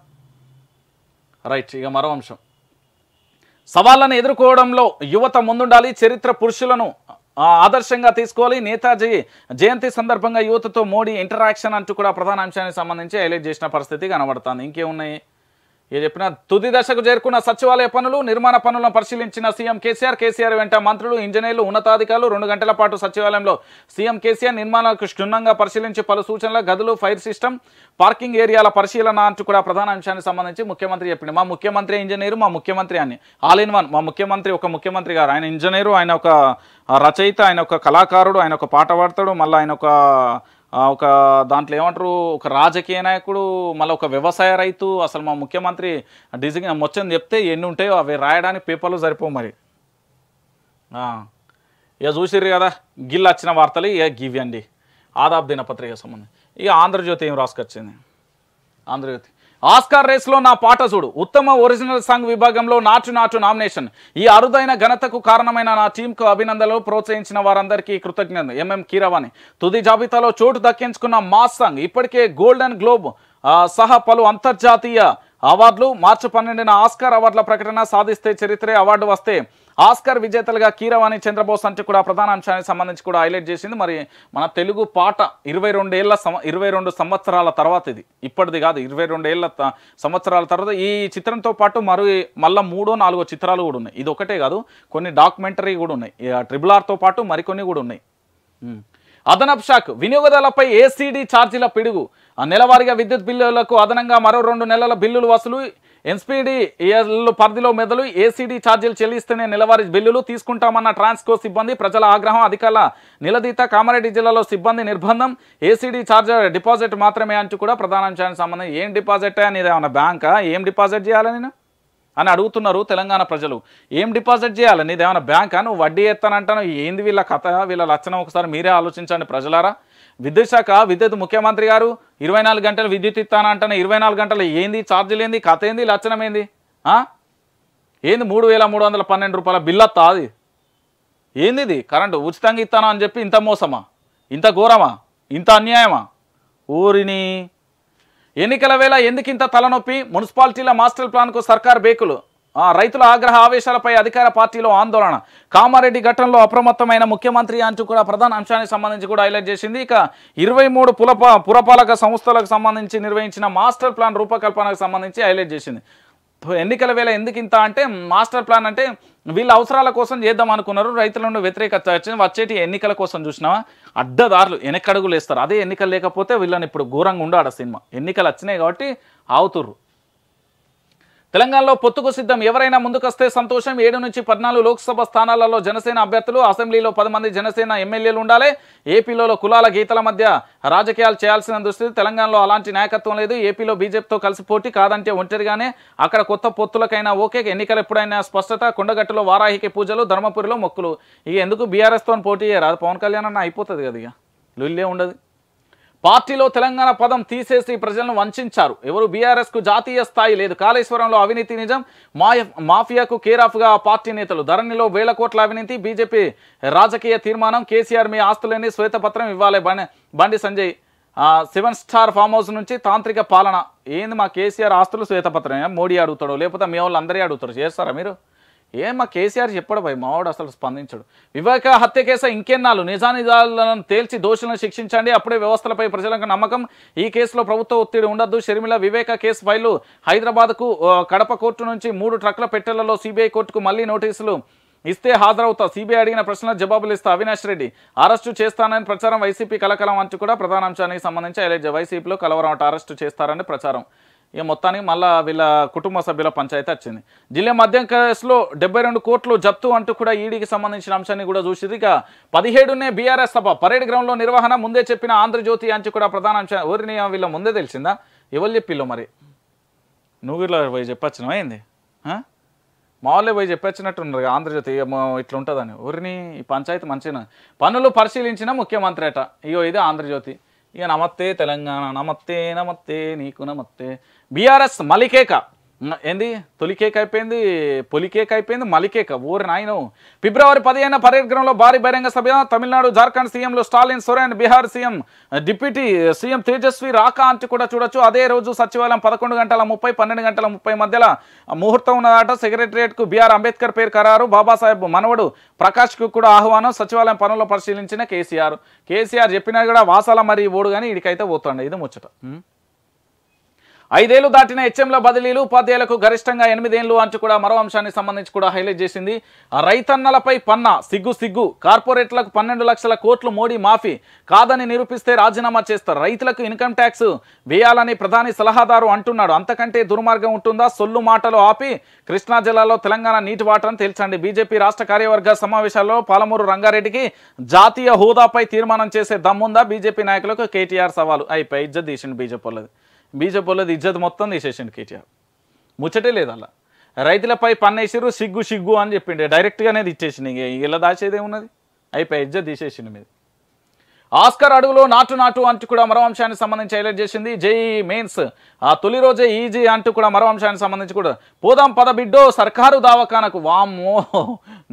రైట్ ఇక మరో అంశం. సవాళ్ళను ఎదుర్కోవడంలో యువత ముందుండాలి చరిత్ర పురుషులను ఆదర్శంగా తీసుకోవాలి. నేతాజీ జయంతి సందర్భంగా యువతతో మోడీ ఇంటరాక్షన్ అంటూ కూడా ప్రధాన అంశానికి సంబంధించి హైలైట్ చేసిన పరిస్థితి కనబడుతుంది. ఇంకేమున్నాయి? ఏ చెప్పిన తుది దశకు చేరుకున్న సచివాలయ పనులు నిర్మాణ పనులను పరిశీలించిన సీఎం కేసీఆర్. కేసీఆర్ వెంట మంత్రులు ఇంజనీర్లు ఉన్నతాధికారులు రెండు గంటల పాటు సచివాలయంలో సీఎం కేసీఆర్ నిర్మాణాలకు క్షుణ్ణంగా పరిశీలించి పలు సూచనల గదులు ఫైర్ సిస్టమ్ పార్కింగ్ ఏరియాల పరిశీలన అంటూ కూడా ప్రధాన అంశానికి సంబంధించి ముఖ్యమంత్రి చెప్పింది మా ముఖ్యమంత్రి ఇంజనీరు మా ముఖ్యమంత్రి అని. ఆల్ ఇన్ వన్ మా ముఖ్యమంత్రి ఒక ముఖ్యమంత్రి గారు. ఆయన ఇంజనీరు ఆయన ఒక రచయిత ఆయన ఒక కళాకారుడు ఆయన ఒక పాట పాడతాడు మళ్ళీ ఆయన ఒక ఒక దాంట్లో ఏమంటారు ఒక రాజకీయ నాయకుడు మళ్ళీ ఒక వ్యవసాయ రైతు అసలు మా ముఖ్యమంత్రి డిజిగ్ వచ్చింది చెప్తే ఎన్ని ఉంటాయో అవి రాయడానికి పేపర్లు సరిపోవు మరి. ఇక చూసిర్రు కదా గిల్ వచ్చిన వార్తలు ఇక గివ్యండి ఆదాబ్ దినపత్రిక సంబంధం ఇక ఆంధ్రజ్యోతి ఏం రాసుకొచ్చింది? ఆంధ్రజ్యోతి. ఆస్కార్ రేస్లో నా పాట చూడు. ఉత్తమ ఒరిజినల్ సాంగ్ విభాగంలో నాటు నాటు నామినేషన్. ఈ అరుదైన ఘనతకు కారణమైన నా టీంకు అభినందనలు ప్రోత్సహించిన వారందరికీ కృతజ్ఞత ఎంఎం కీరవాణి. తుది జాబితాలో చోటు దక్కించుకున్న మాస్ సాంగ్. ఇప్పటికే గోల్డెన్ గ్లోబ్ సహా పలు అంతర్జాతీయ అవార్డులు మార్చి పన్నెండున ఆస్కార్ అవార్డుల ప్రకటన సాధిస్తే చరిత్రే అవార్డు వస్తే ఆస్కార్ విజేతలుగా కీరవాణి చంద్రబోస్ అంటే కూడా ప్రధాన అంశానికి సంబంధించి కూడా హైలైట్ చేసింది. మరి మన తెలుగు పాట ఇరవై రెండేళ్ళ సం ఇరవై రెండు సంవత్సరాల తర్వాత ఇది. ఇప్పటిది కాదు ఇరవై రెండేళ్ళ సంవత్సరాల తర్వాత ఈ చిత్రంతో పాటు మరి మళ్ళీ మూడో నాలుగో చిత్రాలు కూడా ఉన్నాయి. ఇది ఒకటే కాదు కొన్ని డాక్యుమెంటరీ కూడా ఉన్నాయి. ఈ ట్రిపుల్ ఆర్తో పాటు మరికొన్ని కూడా ఉన్నాయి. అదనపు షాక్ వినియోగదారులపై ఏసీడీ ఛార్జీల పిడుగు. ఆ నెలవారీగా విద్యుత్ బిల్లులకు అదనంగా మరో రెండు నెలల బిల్లులు వసూలు ఎన్స్పీడీ పరిధిలో మెదలు ఏసీడీ ఛార్జీలు చెల్లిస్తేనే నెలవారీ బిల్లులు తీసుకుంటామన్న ట్రాన్స్కో సిబ్బంది ప్రజల ఆగ్రహం అధికారుల నిలదీత. కామారెడ్డి జిల్లాలో సిబ్బంది నిర్బంధం ఏసీడీ ఛార్జర్ డిపాజిట్ మాత్రమే అంటూ కూడా ప్రధానాంశానికి సంబంధించి ఏం డిపాజిట్ అనేది ఏమన్నా బ్యాంకా? ఏం డిపాజిట్ చేయాలి నేను? అని అడుగుతున్నారు తెలంగాణ ప్రజలు. ఏం డిపాజిట్ చేయాలి? నీదేమైనా ఏమైనా బ్యాంకా? నువ్వు వడ్డీ ఎత్తానంటాను? ఏంది వీళ్ళ కథ? వీళ్ళ లక్షణం ఒకసారి మీరే ఆలోచించండి ప్రజలారా. విద్యుత్ శాఖ విద్యుత్ ముఖ్యమంత్రి గారు ఇరవై నాలుగు గంటలు విద్యుత్ ఇస్తానంటే ఇరవై నాలుగు గంటలు ఏంది? ఛార్జీలు ఏంది కథ ఏంది? లచ్చనం ఏంది? ఏంది మూడు వేల మూడు వందల పన్నెండు రూపాయల బిల్ వస్తా అది? ఏంది ఇది? కరెంటు ఉచితంగా ఇస్తాను అని చెప్పి ఇంత మోసమా? ఇంత ఘోరమా? ఇంత అన్యాయమా? ఊరిని ఎన్నికల వేళ ఎందుకింత తలనొప్పి? మున్సిపాలిటీల మాస్టర్ ప్లాన్కు సర్కార్ బేకులు? రైతుల ఆగ్రహ ఆవేశాలపై అధికార పార్టీలో ఆందోళన. కామారెడ్డి ఘటనలో అప్రమత్తమైన ముఖ్యమంత్రి అంటూ కూడా ప్రధాన అంశానికి సంబంధించి కూడా హైలైట్ చేసింది. ఇక ఇరవై మూడు పులప పురపాలక సంస్థలకు సంబంధించి నిర్వహించిన మాస్టర్ ప్లాన్ రూపకల్పనకు సంబంధించి హైలైట్ చేసింది. ఎన్నికల వేళ ఎందుకు ఇంత అంటే మాస్టర్ ప్లాన్ అంటే వీళ్ళ అవసరాల కోసం చేద్దాం అనుకున్నారు. రైతుల నుండి వ్యతిరేకత వచ్చింది. వచ్చేటి ఎన్నికల కోసం చూసినావా? అడ్డదారులు వెనకడుగులు వేస్తారు. అదే ఎన్నికలు లేకపోతే వీళ్ళని ఇప్పుడు ఘోరంగా ఉండాడు సినిమా. ఎన్నికలు వచ్చినాయి కాబట్టి ఆవుతుర్రు తెలంగాణలో పొత్తుకు సిద్ధం. ఎవరైనా ముందుకొస్తే సంతోషం. ఏడు నుంచి పద్నాలుగు లోక్సభ స్థానాలలో జనసేన అభ్యర్థులు అసెంబ్లీలో పది మంది జనసేన ఎమ్మెల్యేలు ఉండాలి. ఏపీలో కులాల గీతల మధ్య రాజకీయాలు చేయాల్సిన దుస్థితి తెలంగాణలో అలాంటి నాయకత్వం లేదు. ఏపీలో బీజేపీతో కలిసి పోటీ కాదంటే ఒంటరిగానే అక్కడ కొత్త పొత్తులకైనా ఓకే. ఎన్నికలు ఎప్పుడైనా స్పష్టత. కొండగట్టులో వారాహికి పూజలు ధర్మపురిలో మొక్కులు. ఇక ఎందుకు బీఆర్ఎస్తో పోటీ చేయరాదు పవన్ కళ్యాణ్ అన్న అయిపోతుంది కదా ఇక. లుల్లే ఉండదు పార్టీలో తెలంగాణ పదం తీసేసి ప్రజలను వంచారు. ఎవరు బీఆర్ఎస్కు జాతీయ స్థాయి లేదు. కాళేశ్వరంలో అవినీతి నిజం. మాఫియాకు కేరాఫ్గా పార్టీ నేతలు. ధరణిలో వేల కోట్ల అవినీతి. బీజేపీ రాజకీయ తీర్మానం. కేసీఆర్ మీ ఆస్తులని శ్వేతపత్రం ఇవ్వాలి. Bandi Bandi Sanjay. Seven star farm house నుంచి తాంత్రిక పాలన. ఏంది మా కేసీఆర్ ఆస్తులు శ్వేతపత్రం మోడీ అడుగుతాడు లేకపోతే మీ వాళ్ళు అందరే అడుగుతారు. చేస్తారా మీరు? ఏం మా కేసీఆర్ చెప్పడు భయ్ మావాడు అసలు స్పందించడు. వివేక హత్య కేసు ఇంకెన్నాళ్ళు? నిజానిజాలను తేల్చి దోషులను శిక్షించండి. అప్పుడే వ్యవస్థలపై ప్రజలకు నమ్మకం. ఈ కేసులో ప్రభుత్వ ఒత్తిడి ఉండద్దు. షర్మిల వివేక కేసు ఫైలు హైదరాబాద్కు కడప కోర్టు నుంచి మూడు ట్రక్ల పెట్టెలలో సిబిఐ కోర్టుకు మళ్ళీ నోటీసులు ఇస్తే హాజరవుతా. సిబిఐ అడిగిన ప్రశ్నలకు జవాబులు ఇస్తా. అవినాష్ రెడ్డి అరెస్టు చేస్తానని ప్రచారం వైసీపీ కలకలం అంటూ కూడా ప్రధాన అంశానికి సంబంధించి వైసీపీలో కలవరం అరెస్టు చేస్తారని ప్రచారం. ఇక మొత్తానికి మళ్ళా వీళ్ళ కుటుంబ సభ్యుల పంచాయతీ వచ్చింది. జిల్లా మద్యం కేసులో డెబ్బై రెండు కోట్లు జప్తు అంటూ కూడా ఈడీకి సంబంధించిన అంశాన్ని కూడా చూసింది. ఇక పదిహేడునే బీఆర్ఎస్ సభ పరేడ్ గ్రౌండ్లో నిర్వహణ ముందే చెప్పిన ఆంధ్రజ్యోతి అంచు కూడా ప్రధాన అంశం. ఎవరిని వీళ్ళ ముందే తెలిసిందా? ఎవరు చెప్పిల్లో మరి? నువ్వు ఇట్లా పోయి చెప్పొచ్చినావా ఏంది? ఆ? పోయి చెప్పొచ్చినట్టున్నారు ఆంధ్రజ్యోతి. ఏమో ఇట్లా ఉంటుందని. ఊరిని ఈ పంచాయతీ మంచిగా పనులు పరిశీలించిన ముఖ్యమంత్రి అట. ఇగో ఇది ఆంధ్రజ్యోతి. ఇక నమస్తే తెలంగాణ. నమస్తే నమస్తే నీకు నమస్తే. బీఆర్ఎస్ మలికేక. ఏంది? తొలి కేక్ అయిపోయింది పొలికేక్ అయిపోయింది మలికేక. ఊరి నాయన. ఫిబ్రవరి పదిహేను పర్యటనలో భారీ బహిరంగ సభ తమిళనాడు జార్ఖండ్ సీఎంలు Stalin Soren Bihar CM deputy CM Tejashwi రాకా అంటూ కూడా చూడొచ్చు. అదే రోజు సచివాలయం పదకొండు గంటల ముప్పై పన్నెండు గంటల ముప్పై మధ్యలో ముహూర్తం ఉన్నదాట. సెక్రటరియట్కు బీఆర్ అంబేద్కర్ పేరు ఖరారు. బాబాసాహెబ్ మనవడు ప్రకాష్కు కూడా ఆహ్వానం. సచివాలయం పనులు పరిశీలించిన కేసీఆర్. కేసీఆర్ చెప్పినా కూడా వాసాల మరి ఓడు కానీ ఇడికైతే పోతుండే. ఇది ముచ్చట. ఐదేళ్ళు దాటిన హెచ్ఎంల బదిలీలు ఉపాధ్యాయులకు గరిష్టంగా ఎనిమిదేళ్ళు అంటూ కూడా మరో అంశానికి సంబంధించి కూడా హైలైట్ చేసింది. రైతన్నలపై పన్నా సిగ్గు సిగ్గు. కార్పొరేట్లకు పన్నెండు లక్షల కోట్లు మోడీ మాఫీ. కాదని నిరూపిస్తే రాజీనామా చేస్తారు. రైతులకు ఇన్కమ్ ట్యాక్స్ వేయాలని ప్రధాని సలహాదారు అంటున్నాడు. అంతకంటే దుర్మార్గం ఉంటుందా? సొల్లు మాటలు ఆపి కృష్ణా జిల్లాలో తెలంగాణ నీటి వాటర్ని తేల్చండి. బీజేపీ రాష్ట్ర కార్యవర్గ సమావేశాల్లో పాలమూరు రంగారెడ్డికి జాతీయ హోదాపై తీర్మానం చేసే దమ్ముందా? బీజేపీ నాయకులకు కేటీఆర్ సవాలు. అయిపోయి ఇజ్జత్ తీసిండు బీజేపీ వాళ్ళది బీజేపీ ఇజ్జత్ మొత్తం తీసేసిండు కేటీఆర్. ముచ్చటే లేదు అలా రైతులపై పన్నేసిరు సిగ్గు సిగ్గు అని చెప్పిండే. డైరెక్ట్గానే ఇచ్చేసింది ఇంక. ఇలా దాచేదే ఉన్నది అయిపోయి ఇజ్జత్ తీసేసిండు మీద. ఆస్కర్ అడుగులో నాటు నాటు అంటూ కూడా మరో అంశానికి సంబంధించి హైలైట్ చేసింది జేఈ మెయిన్స్ ఆ తొలి రోజే ఈజీ అంటూ కూడా మరో అంశానికి సంబంధించి కూడా పోదాం పద బిడ్డో సర్కారు దావకానకు వామ్మో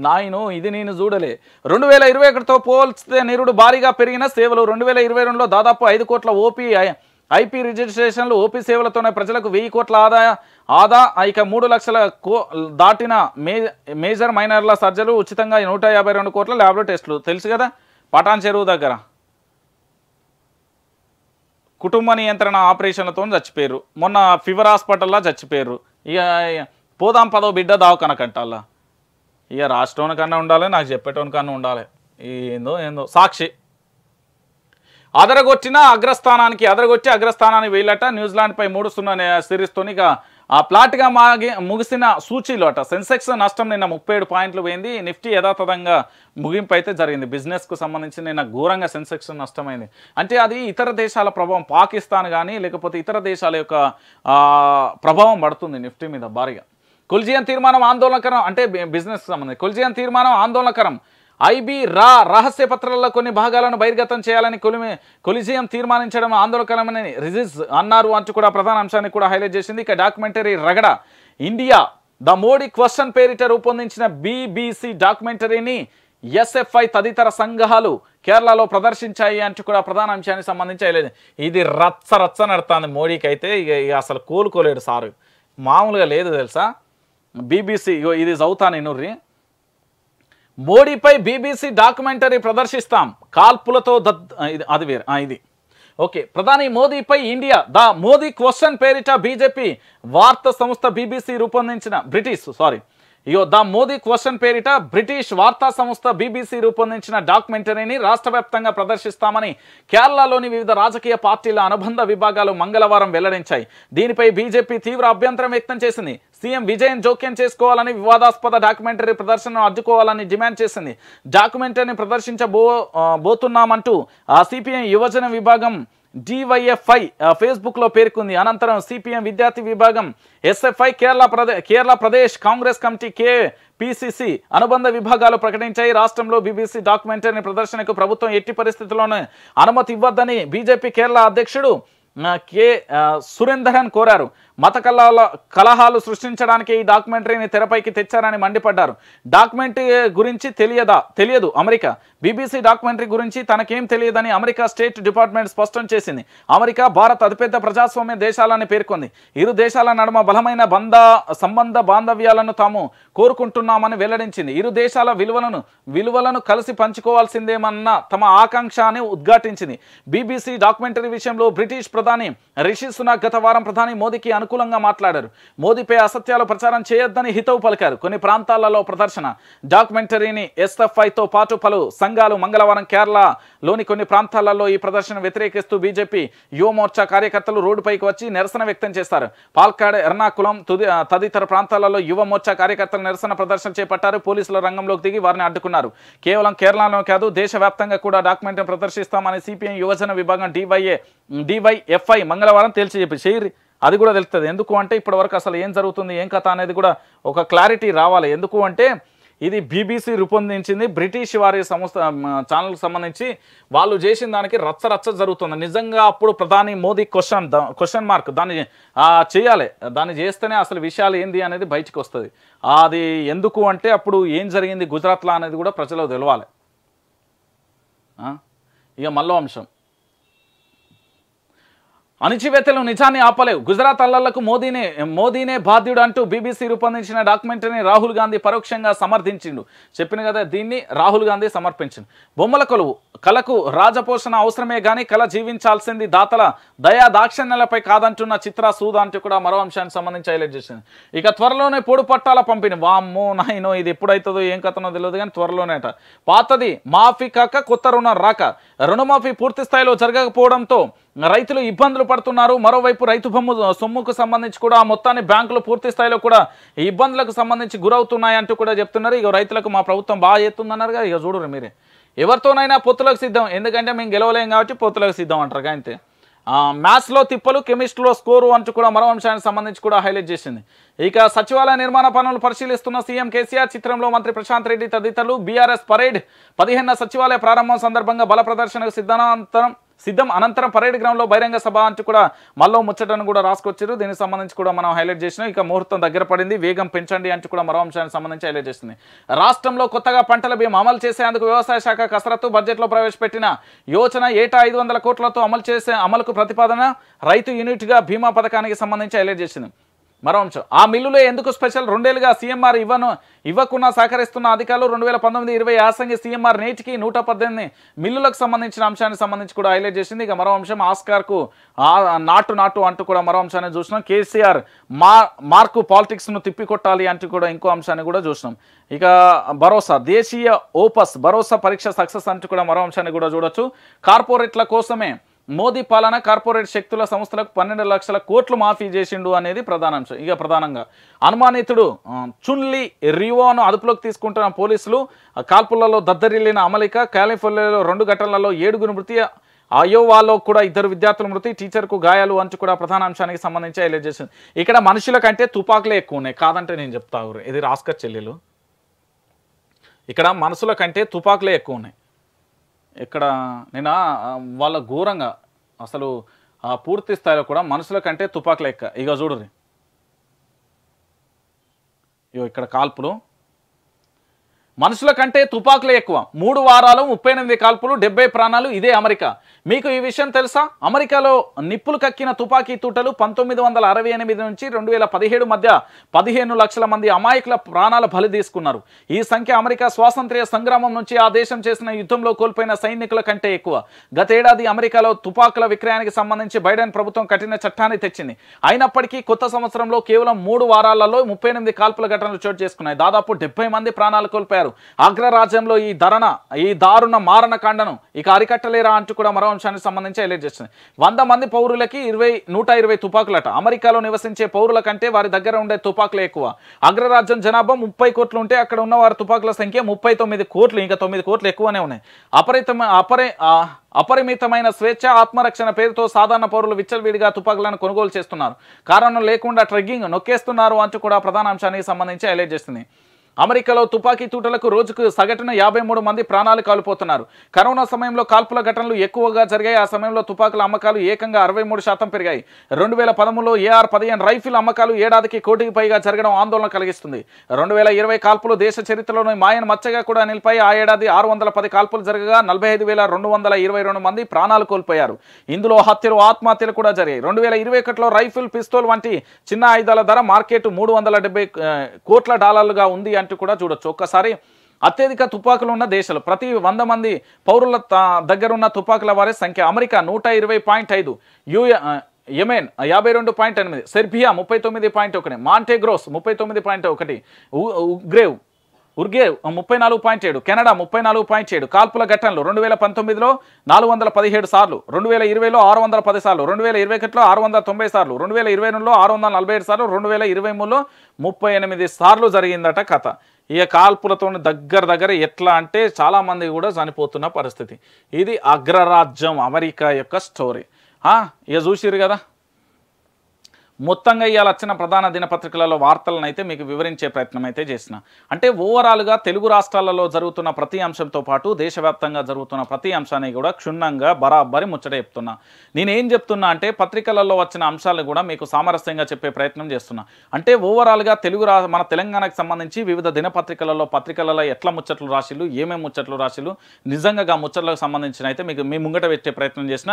నాయను ఇది నేను చూడలే. రెండు వేల ఇరవై ఒకటితో పోల్స్తే నిరుడు భారీగా పెరిగిన సేవలు రెండు వేల ఇరవై రెండులో దాదాపు ఐదు కోట్ల ఓపీ ఐపీ రిజిస్ట్రేషన్లు ఓపీ సేవలతోనే ప్రజలకు వెయ్యి కోట్ల ఆదాయ ఆదా ఇక మూడు లక్షల కో దాటిన మే మేజర్ మైనర్ల సర్జరీలు ఉచితంగా నూట యాభై రెండు కోట్ల ల్యాబ్లో టెస్టులు. తెలుసు కదా? పటాన్ చెరువు దగ్గర. కుటుంబ నియంత్రణ ఆపరేషన్లతో చచ్చిపోయారు. మొన్న ఫీవర్ హాస్పిటల్లో చచ్చిపోయారు. ఇక పోదాం పదో బిడ్డ దావకనకంటల్లా ఇక రాష్ట్రం కన్నా ఉండాలి నాకు చెప్పేటోని కన్నా ఉండాలి. ఏందో ఏందో. సాక్షి. అదరగొట్టిన అగ్రస్థానానికి అదరగొట్టి అగ్రస్థానానికి వెళ్ళట. న్యూజిలాండ్పై మూడు సున్నా సిరీస్తో ఇక ఆ ప్లాట్గా మాగి ముగిసిన సూచీలో అట సెన్సెక్స్ నష్టం నిన్న ముప్పై ఏడు పాయింట్లు పోయింది. నిఫ్టీ యథాతథంగా ముగింపు అయితే జరిగింది. బిజినెస్కు సంబంధించి నిన్న ఘోరంగా సెన్సెక్స్ నష్టమైంది. అంటే అది ఇతర దేశాల ప్రభావం పాకిస్తాన్ కానీ లేకపోతే ఇతర దేశాల యొక్క ప్రభావం పడుతుంది నిఫ్టీ మీద భారీగా. కుల్జియన్ తీర్మానం ఆందోళనకరం అంటే బిజినెస్ సంబంధించి. కుల్జియన్ తీర్మానం ఆందోళనకరం. ఐబీ రా రహస్య పత్రాల్లో కొన్ని భాగాలను బహిర్గతం చేయాలని కొలిమి కొలిజియం తీర్మానించడం ఆందోళనకరమని రిజిస్ అన్నారు అంటూ కూడా ప్రధాన అంశాన్ని కూడా హైలైట్ చేసింది. ఇక documentary ragada. India the Modi question పేరిట రూపొందించిన బీబీసీ డాక్యుమెంటరీని ఎస్ఎఫ్ఐ తదితర సంఘాలు కేరళలో ప్రదర్శించాయి అంటూ కూడా ప్రధాన అంశానికి సంబంధించి హైలైట్ ఇది రచ్చ రచ్చ నడుతుంది మోడీకి అయితే ఇక ఇక అసలు కోలుకోలేడు సారు. మామూలుగా లేదు తెలుసా? బీబీసీ ఇది చదువుతాను ఇనుర్రి మోడీపై బీబీసీ డాక్యుమెంటరీ ప్రదర్శిస్తాం. కాల్పులతో దద్ అది వేరు. ఇది. ఓకే. ప్రధాని మోదీపై ఇండియా ద మోదీ క్వశ్చన్ పేరిట బీజేపీ వార్తా సంస్థ బీబీసీ రూపొందించిన బ్రిటిష్ సారీ ఇగో ద మోదీ క్వశ్చన్ పేరిట బ్రిటిష్ వార్తా సంస్థ బీబీసీ రూపొందించిన డాక్యుమెంటరీని రాష్ట్ర వ్యాప్తంగా ప్రదర్శిస్తామని కేరళలోని వివిధ రాజకీయ పార్టీల అనుబంధ విభాగాలు మంగళవారం వెల్లడించాయి. దీనిపై బీజేపీ తీవ్ర అభ్యంతరం వ్యక్తం చేసింది. సీఎం విజయన్ జోక్యం చేసుకోవాలని వివాదాస్పద డాక్యుమెంటరీ ప్రదర్శనను అడ్డుకోవాలని డిమాండ్ చేసింది. డాక్యుమెంటరీని ప్రదర్శించబో బోతున్నామంటూ ఆ సిపిఎం యువజన విభాగం డివైఎఫ్ఐ ఫేస్బుక్లో పేర్కొంది. అనంతరం సిపిఎం విద్యార్థి విభాగం SFI Kerala ప్రదే Kerala Pradesh Congress committee K PCC అనుబంధ విభాగాలు ప్రకటించాయి. రాష్ట్రంలో బీబీసీ డాక్యుమెంటరీ ప్రదర్శనకు ప్రభుత్వం ఎట్టి పరిస్థితుల్లోనూ అనుమతి ఇవ్వద్దని బీజేపీ కేరళ అధ్యక్షుడు కె సురేందరన్ కోరారు. మత కలహాల కలహాలు సృష్టించడానికి ఈ డాక్యుమెంటరీని తెరపైకి తెచ్చారని మండిపడ్డారు. డాక్యుమెంటరీ గురించి తెలియదా? తెలియదు. అమెరికా. బీబీసీ డాక్యుమెంటరీ గురించి తనకేం తెలియదని అమెరికా స్టేట్ డిపార్ట్మెంట్ స్పష్టం చేసింది. అమెరికా భారత్ అతిపెద్ద ప్రజాస్వామ్య దేశాలని పేర్కొంది. ఇరు దేశాల నడుమ బలమైన బంధ సంబంధ బాంధవ్యాలను తాము కోరుకుంటున్నామని వెల్లడించింది. ఇరు దేశాల విలువలను విలువలను కలిసి పంచుకోవాల్సిందేమన్న తమ ఆకాంక్ష అని ఉద్ఘాటించింది. బీబీసీ డాక్యుమెంటరీ విషయంలో బ్రిటిష్ ప్రధాని రిషి సునాక్ గత వారం ప్రధాని మోదీకి అనుకూలంగా మాట్లాడారు. మోదీపై అసత్యాలు ప్రచారం చేయొద్దని హితవు పలికారు. కొన్ని ప్రాంతాలలో ప్రదర్శన. డాక్యుమెంటరీని ఎస్ఎఫ్ఐతో పాటు పలు సంఘాలు మంగళవారం కేరళలోని కొన్ని ప్రాంతాలలో ఈ ప్రదర్శన వ్యతిరేకిస్తూ బీజేపీ యువమోర్చా కార్యకర్తలు రోడ్డుపైకి వచ్చి నిరసన వ్యక్తం చేశారు. పాల్కాడ్ ఎర్నాకులం తుది తదితర ప్రాంతాలలో యువమోర్చా కార్యకర్తలు నిరసన ప్రదర్శన చేపట్టారు. పోలీసులు రంగంలోకి దిగి వారిని అడ్డుకున్నారు. కేవలం కేరళలో కాదు దేశవ్యాప్తంగా కూడా డాక్యుమెంటరీ ప్రదర్శిస్తామని సిపిఎం యువజన విభాగం డివైఏ డివైఎఫ్ఐ మంగళవారం తేల్చి చెప్పి అది కూడా తెలుస్తుంది. ఎందుకు అంటే ఇప్పటివరకు అసలు ఏం జరుగుతుంది ఏం కథ అనేది కూడా ఒక క్లారిటీ రావాలి. ఎందుకు అంటే ఇది బీబీసీ రూపొందించింది బ్రిటిష్ వారి సంస్థ ఛానల్కి సంబంధించి వాళ్ళు చేసిన దానికి రచ్చ రచ్చ జరుగుతుంది. నిజంగా అప్పుడు ప్రధాని మోదీ క్వశ్చన్ క్వశ్చన్ మార్క్ దాన్ని చేయాలి. దాన్ని చేస్తేనే అసలు విషయాలు ఏంది అనేది బయటకు వస్తుంది. అది ఎందుకు అంటే అప్పుడు ఏం జరిగింది గుజరాత్లో అనేది కూడా ప్రజలకు తెలవాలి. ఇక మళ్ళో అంశం. అణిచివేతలు నిజాన్ని ఆపలేవు. గుజరాత్ అల్లర్లకు మోదీనే మోదీనే బాధ్యుడు అంటూ బీబీసీ రూపొందించిన డాక్యుమెంటరీని రాహుల్ గాంధీ పరోక్షంగా సమర్థించిండు. చెప్పిన కదా దీన్ని రాహుల్ గాంధీ సమర్పించింది బొమ్మల కొలువు. కళకు రాజపోషణ అవసరమే కానీ కళ జీవించాల్సింది దాతల దయా దాక్షిణ్యాలపై కాదంటున్న చిత్ర సూద అంటూ కూడా మరో అంశానికి సంబంధించి హైలైట్ చేసింది. ఇక త్వరలోనే పొడు పట్టాల పంపిణీ. వామ్మో నాయనో ఇది ఎప్పుడైతుందో ఏం కథనో తెలియదు కానీ త్వరలోనేట. పాతది మాఫీ కాక కొత్త రుణం రాక. రుణమాఫీ పూర్తి స్థాయిలో జరగకపోవడంతో రైతులు ఇబ్బందులు పడుతున్నారు. మరోవైపు రైతు బొమ్ము సొమ్ముకు సంబంధించి కూడా ఆ మొత్తాన్ని బ్యాంకులు పూర్తి స్థాయిలో కూడా ఈ ఇబ్బందులకు సంబంధించి గురవుతున్నాయంటూ కూడా చెప్తున్నారు. ఇక రైతులకు మా ప్రభుత్వం బాగా చేస్తుందన్నారుగా ఇక చూడరు మీరే. ఎవరితోనైనా పొత్తులకు సిద్ధం. ఎందుకంటే మేము గెలవలేం కాబట్టి పొత్తులకు సిద్ధం అంటారు అంతే. మ్యాథ్స్లో తిప్పలు కెమిస్ట్రీలో స్కోరు అంటూ కూడా మరో అంశానికి సంబంధించి కూడా హైలైట్ చేసింది. ఇక సచివాలయ నిర్మాణ పనులు పరిశీలిస్తున్న సీఎం కేసీఆర్ చిత్రంలో మంత్రి ప్రశాంత్ రెడ్డి తదితరులు బీఆర్ఎస్ పరేడ్ పదిహేను సచివాలయ ప్రారంభం సందర్భంగా బల ప్రదర్శనకు సిద్ధాంతరం సిద్ధం అనంతరం పరేడ్ గ్రౌండ్లో బహిరంగ సభ అంటూ కూడా మళ్ళీ ముచ్చటను కూడా రాసుకొచ్చారు. దీనికి సంబంధించి కూడా మనం హైలైట్ చేసినాం ఇక ముహూర్తం దగ్గర పడింది. వేగం పెంచండి అంటూ కూడా మరో అంశానికి సంబంధించి హైలైట్ చేసింది. రాష్ట్రంలో కొత్తగా పంటల బీమా అమలు చేసేందుకు వ్యవసాయ శాఖ కసరత్తు బడ్జెట్లో ప్రవేశపెట్టిన యోచన ఏటా ఐదు వందల కోట్లతో అమలు చేసే అమలుకు ప్రతిపాదన రైతు యూనిట్గా బీమా పథకానికి సంబంధించి హైలైట్ చేసింది. మరో అంశం. ఆ మిల్లులో ఎందుకు స్పెషల్ రెండేళ్ళుగా సీఎంఆర్ ఇవ్వను ఇవ్వకుండా సహకరిస్తున్న అధికారులు రెండు వేల పంతొమ్మిది ఇరవై యాసంగి సీఎంఆర్ నేటికి నూట పద్దెనిమిది మిల్లులకు సంబంధించిన అంశానికి సంబంధించి కూడా హైలైట్ చేసింది. ఇక మరో అంశం ఆస్కార్కు నాటు నాటు అంటూ కూడా మరో అంశాన్ని చూసినాం కేసీఆర్ మా మార్కు పాలిటిక్స్ను తిప్పికొట్టాలి అంటూ కూడా ఇంకో అంశాన్ని కూడా చూసినాం ఇక భరోసా దేశీయ ఓపస్ భరోసా పరీక్ష సక్సెస్ అంటూ కూడా మరో అంశాన్ని కూడా చూడొచ్చు. కార్పొరేట్ల కోసమే మోదీ పాలన కార్పొరేట్ శక్తుల సంస్థలకు పన్నెండు లక్షల కోట్లు మాఫీ చేసిండు అనేది ప్రధాన అంశం. ఇక ప్రధానంగా అనుమానితుడు చున్లీ రివోను అదుపులోకి తీసుకుంటున్న పోలీసులు కాల్పులలో దద్దరిల్లిన అమలిక కాలిఫోర్నియాలో రెండు ఘటనలలో ఏడుగురు మృతి అయోవాలో కూడా ఇద్దరు విద్యార్థుల మృతి టీచర్కు గాయాలు అంచు కూడా ప్రధాన అంశానికి సంబంధించి హైలైట్ చేసింది. ఇక్కడ మనుషుల కంటే తుపాకులే ఎక్కువ ఉన్నాయి కాదంటే నేను చెప్తా ఇది రాస్కర్ చెల్లెలు. ఇక్కడ మనుషుల కంటే తుపాకులే ఎక్కువ ఉన్నాయి ఇక్కడ నేను? వాళ్ళ ఘోరంగా. అసలు ఆ పూర్తి స్థాయిలో కూడా మనుషుల కంటే తుపాకులు ఎక్క ఇక చూడరు ఇగో ఇక్కడ కాల్పులు. మనుషుల కంటే తుపాకులే ఎక్కువ. మూడు వారాలు ముప్పై ఎనిమిది కాల్పులు డెబ్బై ప్రాణాలు ఇదే అమెరికా. మీకు ఈ విషయం తెలుసా? అమెరికాలో నిప్పులు కక్కిన తుపాకీ తూటలు పంతొమ్మిది వందల అరవై ఎనిమిది నుంచి రెండు వేల పదిహేడు మధ్య పదిహేను లక్షల మంది అమాయకుల ప్రాణాల బలి తీసుకున్నారు. ఈ సంఖ్య అమెరికా స్వాతంత్ర్య సంగ్రామం నుంచి ఆ దేశం చేసిన యుద్ధంలో కోల్పోయిన సైనికుల కంటే ఎక్కువ. గతేడాది అమెరికాలో తుపాకుల విక్రయానికి సంబంధించి బైడెన్ ప్రభుత్వం కఠిన చట్టాన్ని తెచ్చింది. అయినప్పటికీ కొత్త సంవత్సరంలో కేవలం మూడు వారాలలో ముప్పై ఎనిమిది కాల్పుల ఘటనలు చోటు చేసుకున్నాయి. దాదాపు డెబ్బై మంది ప్రాణాలు కోల్పోయారు. అగ్రరాజ్యంలో ఈ ధరణ ఈ దారుణ మారణ కాండను ఇక అరికట్టలేరా అంటూ కూడా మరో అంశానికి సంబంధించి హైలైట్ చేస్తుంది. వంద మంది పౌరులకి ఇరవై నూట ఇరవై తుపాకులట. అమెరికాలో నివసించే పౌరుల కంటే వారి దగ్గర ఉండే తుపాకులు ఎక్కువ. అగ్రరాజ్యం జనాభా ముప్పై కోట్లు ఉంటే అక్కడ ఉన్న వారి తుపాకుల సంఖ్య ముప్పై తొమ్మిది కోట్లు ఇంకా తొమ్మిది కోట్లు ఎక్కువనే ఉన్నాయి. అపరితమ అపరి అపరిమితమైన స్వేచ్ఛ ఆత్మరక్షణ పేరుతో సాధారణ పౌరులు విచ్చలవిడిగా తుపాకులను కొనుగోలు చేస్తున్నారు. కారణం లేకుండా ట్రెగ్గింగ్ నొక్కేస్తున్నారు అంటూ కూడా ప్రధాన అంశానికి సంబంధించి హైలైట్ చేస్తుంది. అమెరికాలో తుపాకీ తూటలకు రోజుకు సగటున యాభై మూడు మంది ప్రాణాలు కాలిపోతున్నారు. కరోనా సమయంలో కాల్పుల ఘటనలు ఎక్కువగా జరిగాయి. ఆ సమయంలో తుపాకుల అమ్మకాలు ఏకంగా అరవై మూడు శాతం పెరిగాయి. రెండు వేల పదమూడులో ఏఆర్ పదిహేను రైఫిల్ అమ్మకాలు ఏడాదికి కోటికి పైగా జరగడం ఆందోళన కలిగిస్తుంది. రెండు వేల ఇరవై కాల్పులు దేశ చరిత్రలోని మాయన్ మచ్చగా కూడా నిలిపాయి. ఆ ఏడాది ఆరు వందల పది కాల్పులు జరగగా నలభై ఐదు వేల రెండు వందల ఇరవై రెండు మంది ప్రాణాలు కోల్పోయారు. ఇందులో హత్యలు ఆత్మహత్యలు కూడా జరిగాయి. రెండు వేల ఇరవై ఒకటిలో రైఫిల్ పిస్తోల్ వంటి చిన్న ఆయుధాల ధర మార్కెట్ మూడు వందల డెబ్బై కోట్ల డాలర్లుగా ఉంది అంటే కూడా చూడొచ్చు. ఒక్కసారి అత్యధిక తుపాకులు ఉన్న దేశాలు ప్రతి వంద మంది పౌరుల దగ్గర ఉన్న తుపాకుల వారి సంఖ్య. అమెరికా నూట ఇరవై పాయింట్ ఐదు యూఏ యాభై రెండు పాయింట్ ఎనిమిది సెర్బియా ముప్పై తొమ్మిది పాయింట్ ఒకటి మాంటేగ్రోస్ ముప్పై తొమ్మిది పాయింట్ ఒకటి ఉగ్రేవ్ ఉర్గే ముప్పై నాలుగు పాయింట్ ఏడు కెనడా ముప్పై నాలుగు పాయింట్ ఏడు కాల్పుల ఘటనలు రెండు వేల పంతొమ్మిదిలో నాలుగు వందల పదిహేడు సార్లు రెండు వేల ఇరవైలో ఆరు వందల పది సార్లు రెండు వేల ఇరవై ఒకటిలో ఆరు వందల తొంభై సార్లు రెండు వేల ఇరవై రెండులో ఆరు వందల నలభై ఏడు సార్లు రెండు వేల ఇరవై మూడులో ముప్పై ఎనిమిది సార్లు జరిగిందట కథ. ఇక కాల్పులతో దగ్గర దగ్గర ఎట్లా అంటే చాలామంది కూడా చనిపోతున్న పరిస్థితి. ఇది అగ్రరాజ్యం అమెరికా యొక్క స్టోరీ. ఇక చూసిరు కదా? మొత్తంగా ఇవాళ వచ్చిన ప్రధాన దినపత్రికలలో వార్తలను అయితే మీకు వివరించే ప్రయత్నం అయితే చేసిన అంటే ఓవరాల్గా తెలుగు రాష్ట్రాలలో జరుగుతున్న ప్రతి అంశంతో పాటు దేశవ్యాప్తంగా జరుగుతున్న ప్రతి అంశాన్ని కూడా క్షుణ్ణంగా బరాబరి ముచ్చట చెప్తున్నా. నేనేం చెప్తున్నా అంటే పత్రికలలో వచ్చిన అంశాలను కూడా మీకు సామరస్యంగా చెప్పే ప్రయత్నం చేస్తున్నా. అంటే ఓవరాల్గా తెలుగు రా మన తెలంగాణకు సంబంధించి వివిధ దినపత్రికలలో పత్రికలలో ఎట్లా ముచ్చట్లు రాసిలు ఏమేమి ముచ్చట్లు రాసిళ్ళు నిజంగా ఆ ముచ్చట్లకు సంబంధించిన అయితే మీకు మీ ముంగట పెట్టే ప్రయత్నం చేసిన.